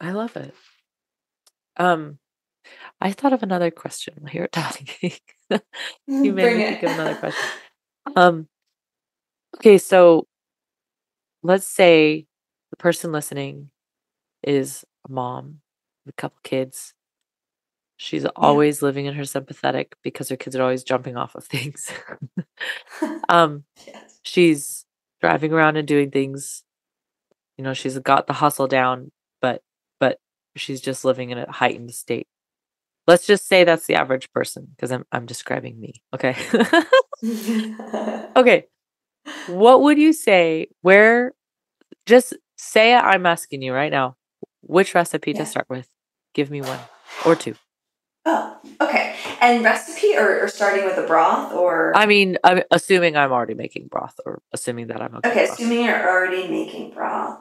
I love it. Um, I thought of another question while you were talking. you made Bring me it. think of another question. Um, okay, so let's say the person listening is a mom with a couple kids. She's always living in her sympathetic because her kids are always jumping off of things. um, Yes. she's driving around and doing things. You know, she's got the hustle down, but but she's just living in a heightened state. Let's just say that's the average person because I'm I'm describing me. Okay. okay. What would you say where just say I'm asking you right now which recipe Yeah. to start with? Give me one or two. Oh, okay. And recipe or, or starting with a broth or I mean, I'm assuming I'm already making broth or assuming that I'm okay. Okay, assuming you're already making broth.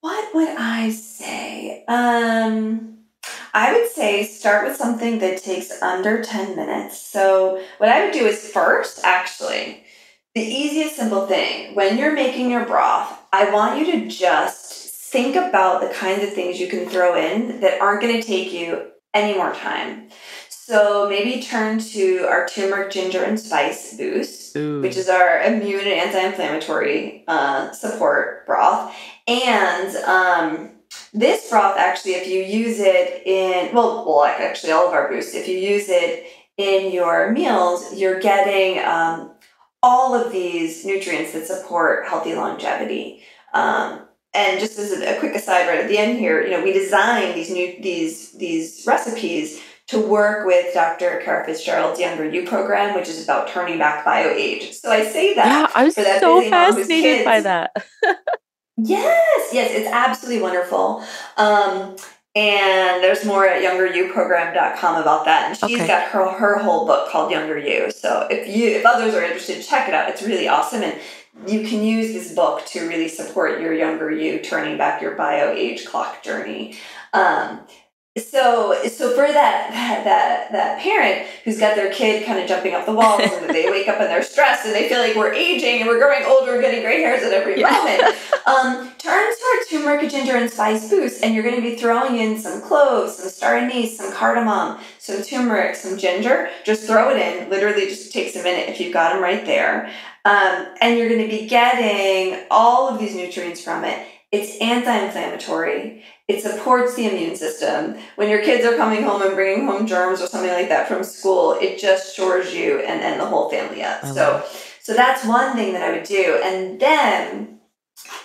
What would I say? Um I would say start with something that takes under 10 minutes. So what I would do is first actually the easiest simple thing when you're making your broth, I want you to just think about the kinds of things you can throw in that aren't going to take you any more time. So maybe turn to our turmeric, ginger, and spice boost, Ooh. which is our immune and anti-inflammatory uh, support broth. And um, this broth, actually, if you use it in well, well, like actually all of our boosts, if you use it in your meals, you're getting um, all of these nutrients that support healthy longevity. Um, and just as a, quick aside right at the end here, you know, we designed these new these these recipes to work with Dr. Kara Fitzgerald's Younger You program, which is about turning back bio age. So I say that. Yeah, I was for that so busy mom whose fascinated by that. Yes, yes, it's absolutely wonderful. Um, and there's more at youngeryouprogram.com about that. And she's Okay. got her her whole book called Younger You. So if you if others are interested, check it out. It's really awesome and you can use this book to really support your younger you turning back your bio age clock journey. Um, so so for that that that, parent who's got their kid kind of jumping up the walls and they wake up and they're stressed and they feel like we're aging and we're growing older and getting gray hairs at every Yeah. moment um, turn to our turmeric ginger and spice boost and you're going to be throwing in some cloves some star anise some cardamom some turmeric some ginger just throw it in literally just takes a minute if you've got them right there um, and you're going to be getting all of these nutrients from it it's anti-inflammatory it supports the immune system. When your kids are coming home and bringing home germs or something like that from school, it just shores you and, and the whole family up. I so, so that's one thing that I would do. And then,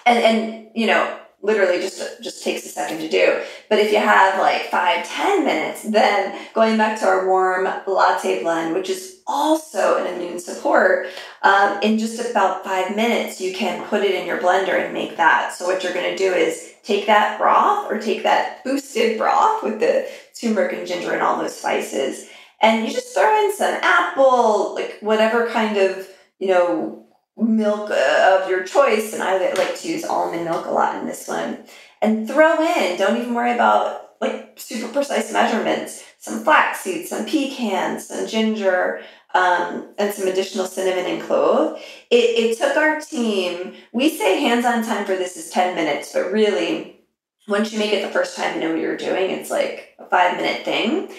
and and you know, literally just just takes a second to do. But if you have like five, ten minutes, then going back to our warm latte blend, which is also an immune support, um, in just about five minutes, you can put it in your blender and make that. So what you're going to do is take that broth or take that boosted broth with the turmeric and ginger and all those spices, and you just throw in some apple, like whatever kind of you know milk uh, of your choice. And I like to use almond milk a lot in this one, and throw in. Don't even worry about like super precise measurements. Some flax seeds, some pecans, some ginger, um, and some additional cinnamon and clove. It, it took our team, we say hands on time for this is 10 minutes, but really, once you make it the first time you know what you're doing, it's like a five minute thing.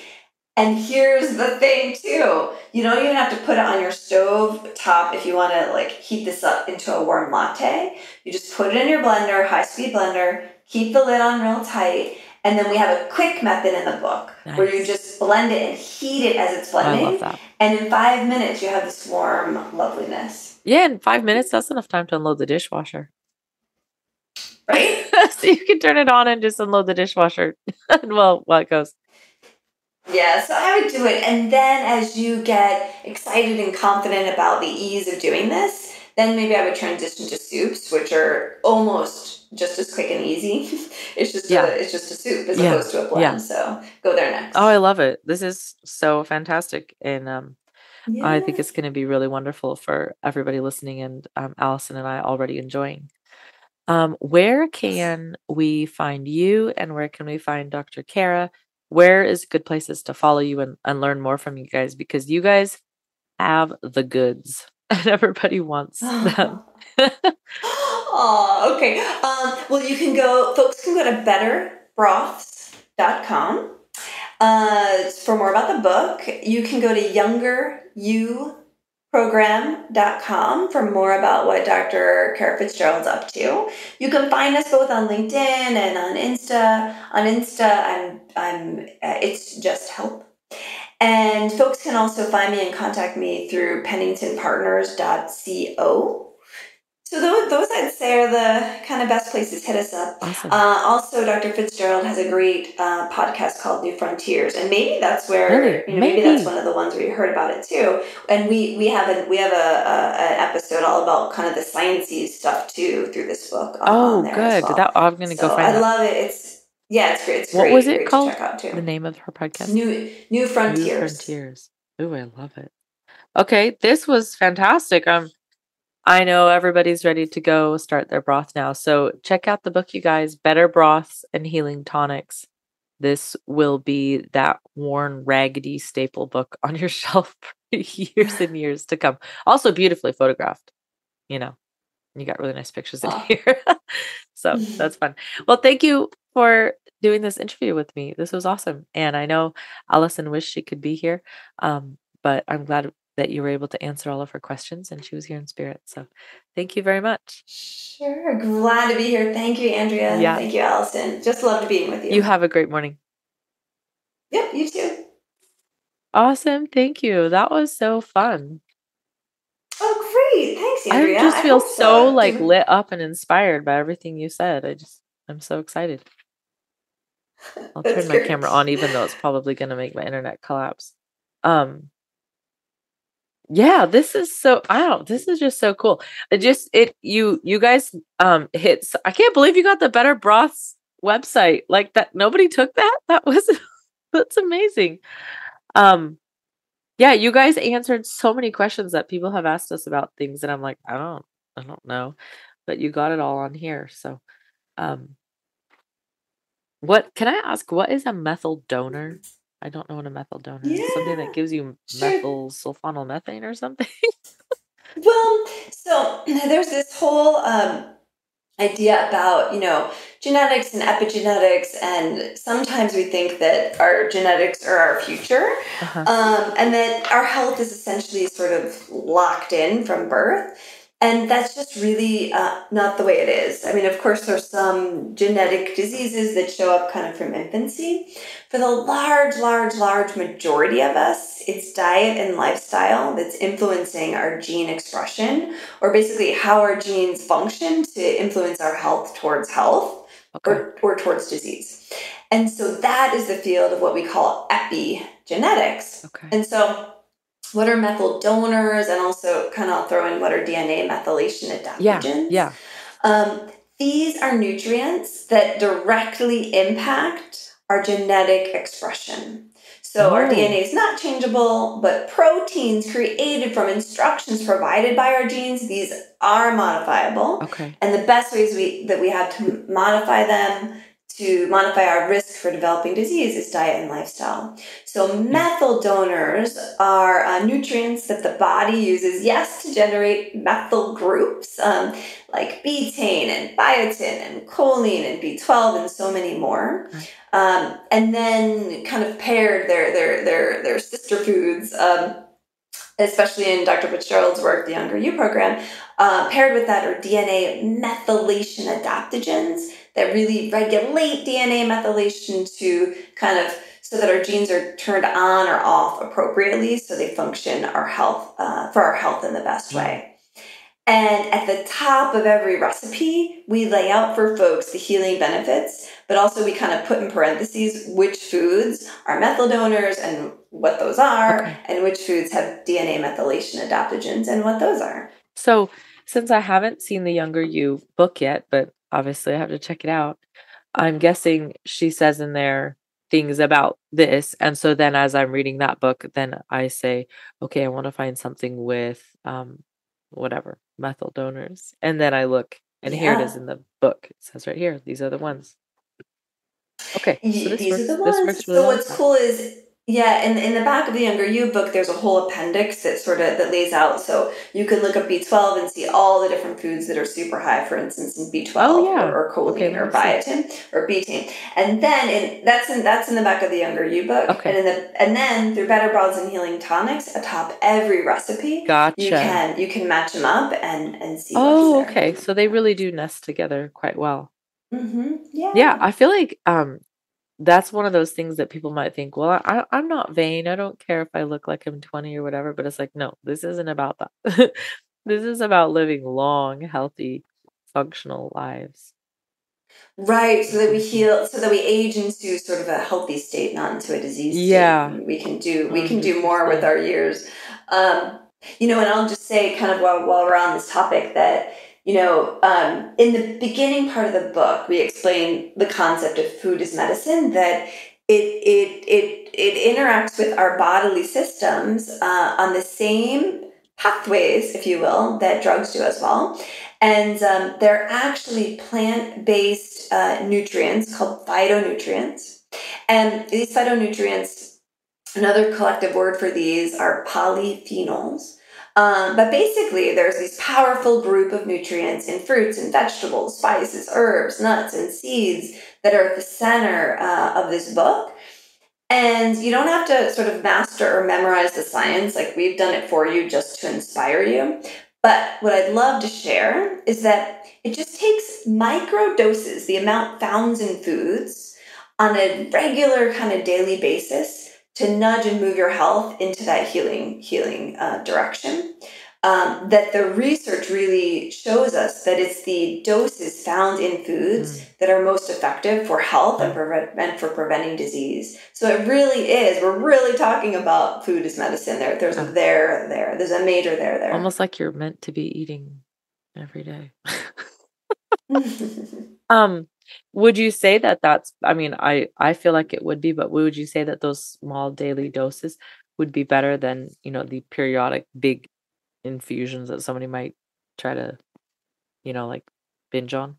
And here's the thing too. You don't even have to put it on your stove top if you want to like heat this up into a warm latte. You just put it in your blender, high speed blender, keep the lid on real tight, and then we have a quick method in the book where you just blend it and heat it as it's blending. And in five minutes, you have this warm loveliness, Yeah, in five minutes, that's enough time to unload the dishwasher. right? so you can turn it on and just unload the dishwasher. and well, while it goes. yeah, so I would do it. And then as you get excited and confident about the ease of doing this, then maybe I would transition to soups, which are almost just as quick and easy. it's just Yeah. a, it's just a soup as Yeah. opposed to a blend. Yeah. So go there next. Oh, I love it. This is so fantastic. And um, I think it's going to be really wonderful for everybody listening and um, Allison and I already enjoying. Um, where can we find you and where can we find Dr. Kara? Where is good places to follow you and, and learn more from you guys? Because you guys have the goods and everybody wants them. Oh, okay. Um, well, you can go, folks can go to betterbroths.com uh, for more about the book. You can go to youngeryouprogram.com for more about what Dr. Kara Fitzgerald's up to. You can find us both on LinkedIn and on Insta. On Insta, I'm, I'm, uh, it's just help. And folks can also find me and contact me through penningtonpartners.co. So those, those I'd say are the kind of best places. Hit us up. Awesome. Uh, also, Dr. Fitzgerald has a great uh, podcast called New Frontiers, and maybe that's where Really? you know maybe. that's one of the ones where you heard about it too. And we we have a we have a, a an episode all about kind of the sciencey stuff too through this book. On, oh, on good. well. That, I'm going to so go find it. I that. love it. It's yeah, it's great. It's What great, was it great to called? check out too. the name of her podcast? New New Frontiers. New Frontiers. Ooh, I love it. Okay, this was fantastic. Um, I know everybody's ready to go start their broth now. So check out the book, you guys. Better broths and healing tonics. This will be that worn, raggedy staple book on your shelf for years and years to come. Also beautifully photographed. you know, you got really nice pictures in Aw. here. so that's fun. Well, thank you for doing this interview with me. This was awesome. And I know Allison wished she could be here, um, but I'm glad that you were able to answer all of her questions and she was here in spirit. So thank you very much. Sure. Glad to be here. Thank you, Andrea. Yeah. Thank you, Allison. Just loved being with you. You have a great morning. Yep, you too. Awesome. Thank you. That was so fun. Oh, great. Thanks, Andrea. I just feel hope so like Do- lit up and inspired by everything you said. I just, I'm so excited. I'll turn my camera on, even though it's probably going to make my internet collapse. Um, yeah, this is so. I don't. This is just so cool. It just it you you guys um hit. i can't believe you got the Better Broths website like that. Nobody took that. That was that's amazing. Um, yeah, you guys answered so many questions that people have asked us about things, and I'm like, I don't, I don't know, but you got it all on here. So, um, what can I ask? What is a methyl donor? I don't know what a methyl donor is. Something that gives you sure. methyl sulfonyl methane or something. Well, so there's this whole um, idea about, you know, genetics and epigenetics, and sometimes we think that our genetics are our future, uh-huh. um, and that our health is essentially sort of locked in from birth. And that's just really uh, not the way it is. I mean, of course, there's some genetic diseases that show up kind of from infancy. For the large, large, large majority of us, it's diet and lifestyle that's influencing our gene expression, or basically how our genes function to influence our health towards health Okay. or, or towards disease. And so that is the field of what we call epigenetics. Okay. And so, what are methyl donors? And also, kind of, I'll throw in what are DNA methylation Yeah. adaptogens. Yeah. Um, these are nutrients that directly impact our genetic expression. So, our Oh. DNA is not changeable, but proteins created from instructions provided by our genes, these are modifiable. Okay. And the best ways we that we have to modify them to modify our risk for developing disease is diet and lifestyle. So methyl donors are uh, nutrients that the body uses, yes, to generate methyl groups um, like betaine and biotin and choline and B12 and so many more. Um, and then kind of paired their their their their sister foods. Um, especially in Dr. Fitzgerald's work, the Younger You program, uh, paired with that are DNA methylation adaptogens that really regulate DNA methylation to kind of so that our genes are turned on or off appropriately so they function our health uh, for our health in the best way. And at the top of every recipe, we lay out for folks the healing benefits, but also we kind of put in parentheses which foods are methyl donors and what those are, Okay. and which foods have DNA methylation adaptogens and what those are. So, since I haven't seen the Younger You book yet, but obviously I have to check it out, I'm guessing she says in there things about this. And so then as I'm reading that book, then I say, okay, I want to find something with um whatever, methyl donors. And then I look and here it is in the book. It says right here, these are the ones. Okay. So this These works, are the ones. really so well. what's cool is yeah, in in the back of the Younger You book, there's a whole appendix that sort of that lays out. So you can look up B12 and see all the different foods that are super high, for instance, in B12 Oh, yeah. or, or choline Okay, or biotin or betaine. And then in that's in that's in the back of the Younger You book. Okay. And in the and then through Better Broths and Healing Tonics, atop every recipe, Gotcha. you can you can match them up and and see. Oh, okay. So they really do nest together quite well. Mm-hmm. Yeah. yeah i feel like um that's one of those things that people might think well I, i'm not vain i don't care if i look like i'm 20 or whatever but it's like no this isn't about that this is about living long healthy functional lives Right, so that we heal, so that we age into sort of a healthy state, not into a disease state. Yeah. We can do we can do more with our years. Um, you know, and I'll just say, kind of while while we're on this topic, that you know, um, in the beginning part of the book, we explain the concept of food as medicine. That it it it it interacts with our bodily systems uh, on the same pathways, if you will, that drugs do as well. And um, they're actually plant based uh, nutrients called phytonutrients. And these phytonutrients, another collective word for these are polyphenols. Um, but basically, there's this powerful group of nutrients in fruits and vegetables, spices, herbs, nuts, and seeds that are at the center uh, of this book. And you don't have to sort of master or memorize the science, like we've done it for you just to inspire you. But what I'd love to share is that it just takes micro doses, the amount found in foods, on a regular kind of daily basis to nudge and move your health into that healing healing uh, direction um, that the research really shows us that it's the doses found in foods mm. that are most effective for health and, prevent, and for preventing disease. So it really is. We're really talking about food as medicine. There, there's a there there. There's a major there there. Almost like you're meant to be eating every day. um, would you say that that's? I mean, I I feel like it would be, but would you say that those small daily doses would be better than you know the periodic big infusions that somebody might try to, you know, like binge on?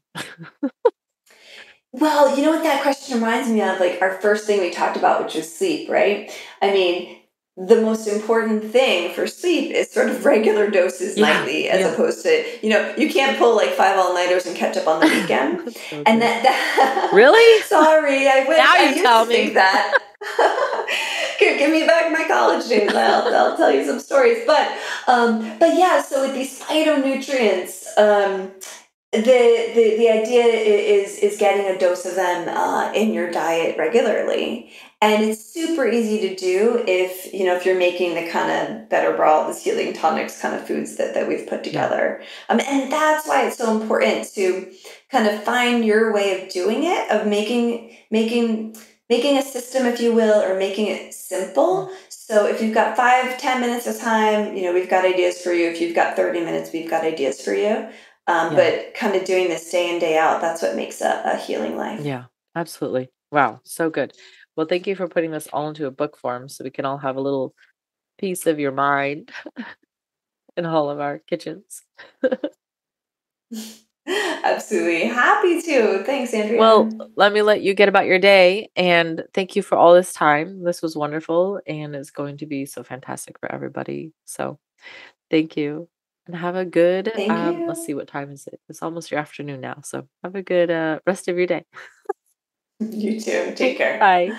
well, you know what that question reminds me of? Like our first thing we talked about, which was sleep, right? I mean, the most important thing for sleep is sort of regular doses yeah, nightly as yeah. opposed to you know you can't pull like five all-nighters and catch up on the weekend. And that, that really? Sorry i wish now I you tell me. that. Give me back my college days. I'll, I'll tell you some stories. But um but yeah so with these phytonutrients um the, the the idea is is getting a dose of them uh, in your diet regularly and it's super easy to do if you know if you're making the kind of better broth the healing tonics kind of foods that, that we've put together um, and that's why it's so important to kind of find your way of doing it of making making making a system if you will or making it simple mm. so if you've got five ten minutes of time you know we've got ideas for you if you've got 30 minutes we've got ideas for you um, yeah. But kind of doing this day in, day out, that's what makes a, a healing life. Yeah, absolutely. Wow, so good. Well, thank you for putting this all into a book form so we can all have a little piece of your mind in all of our kitchens. Absolutely. Happy to. Thanks, Andrea. Well, let me let you get about your day. And thank you for all this time. This was wonderful and it's going to be so fantastic for everybody. So thank you and have a good um, let's see what time is it it's almost your afternoon now so have a good uh, rest of your day you too take care bye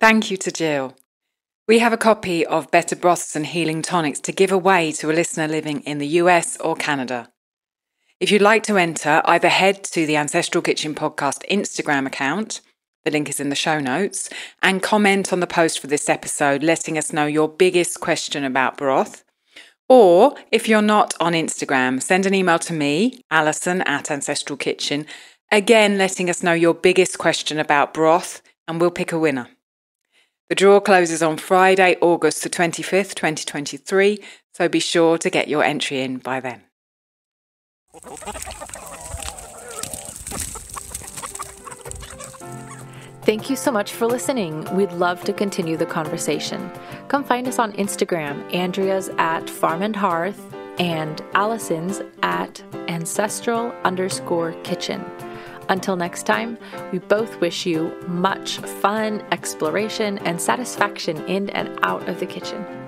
thank you to jill we have a copy of better broths and healing tonics to give away to a listener living in the us or canada if you'd like to enter either head to the ancestral kitchen podcast instagram account the link is in the show notes. And comment on the post for this episode, letting us know your biggest question about broth. Or if you're not on Instagram, send an email to me, Alison at Ancestral Kitchen, again letting us know your biggest question about broth, and we'll pick a winner. The draw closes on Friday, August the 25th, 2023, so be sure to get your entry in by then. Thank you so much for listening. We'd love to continue the conversation. Come find us on Instagram, Andrea's at Farm and Hearth and Alison's at ancestral underscore kitchen. Until next time, we both wish you much fun, exploration, and satisfaction in and out of the kitchen.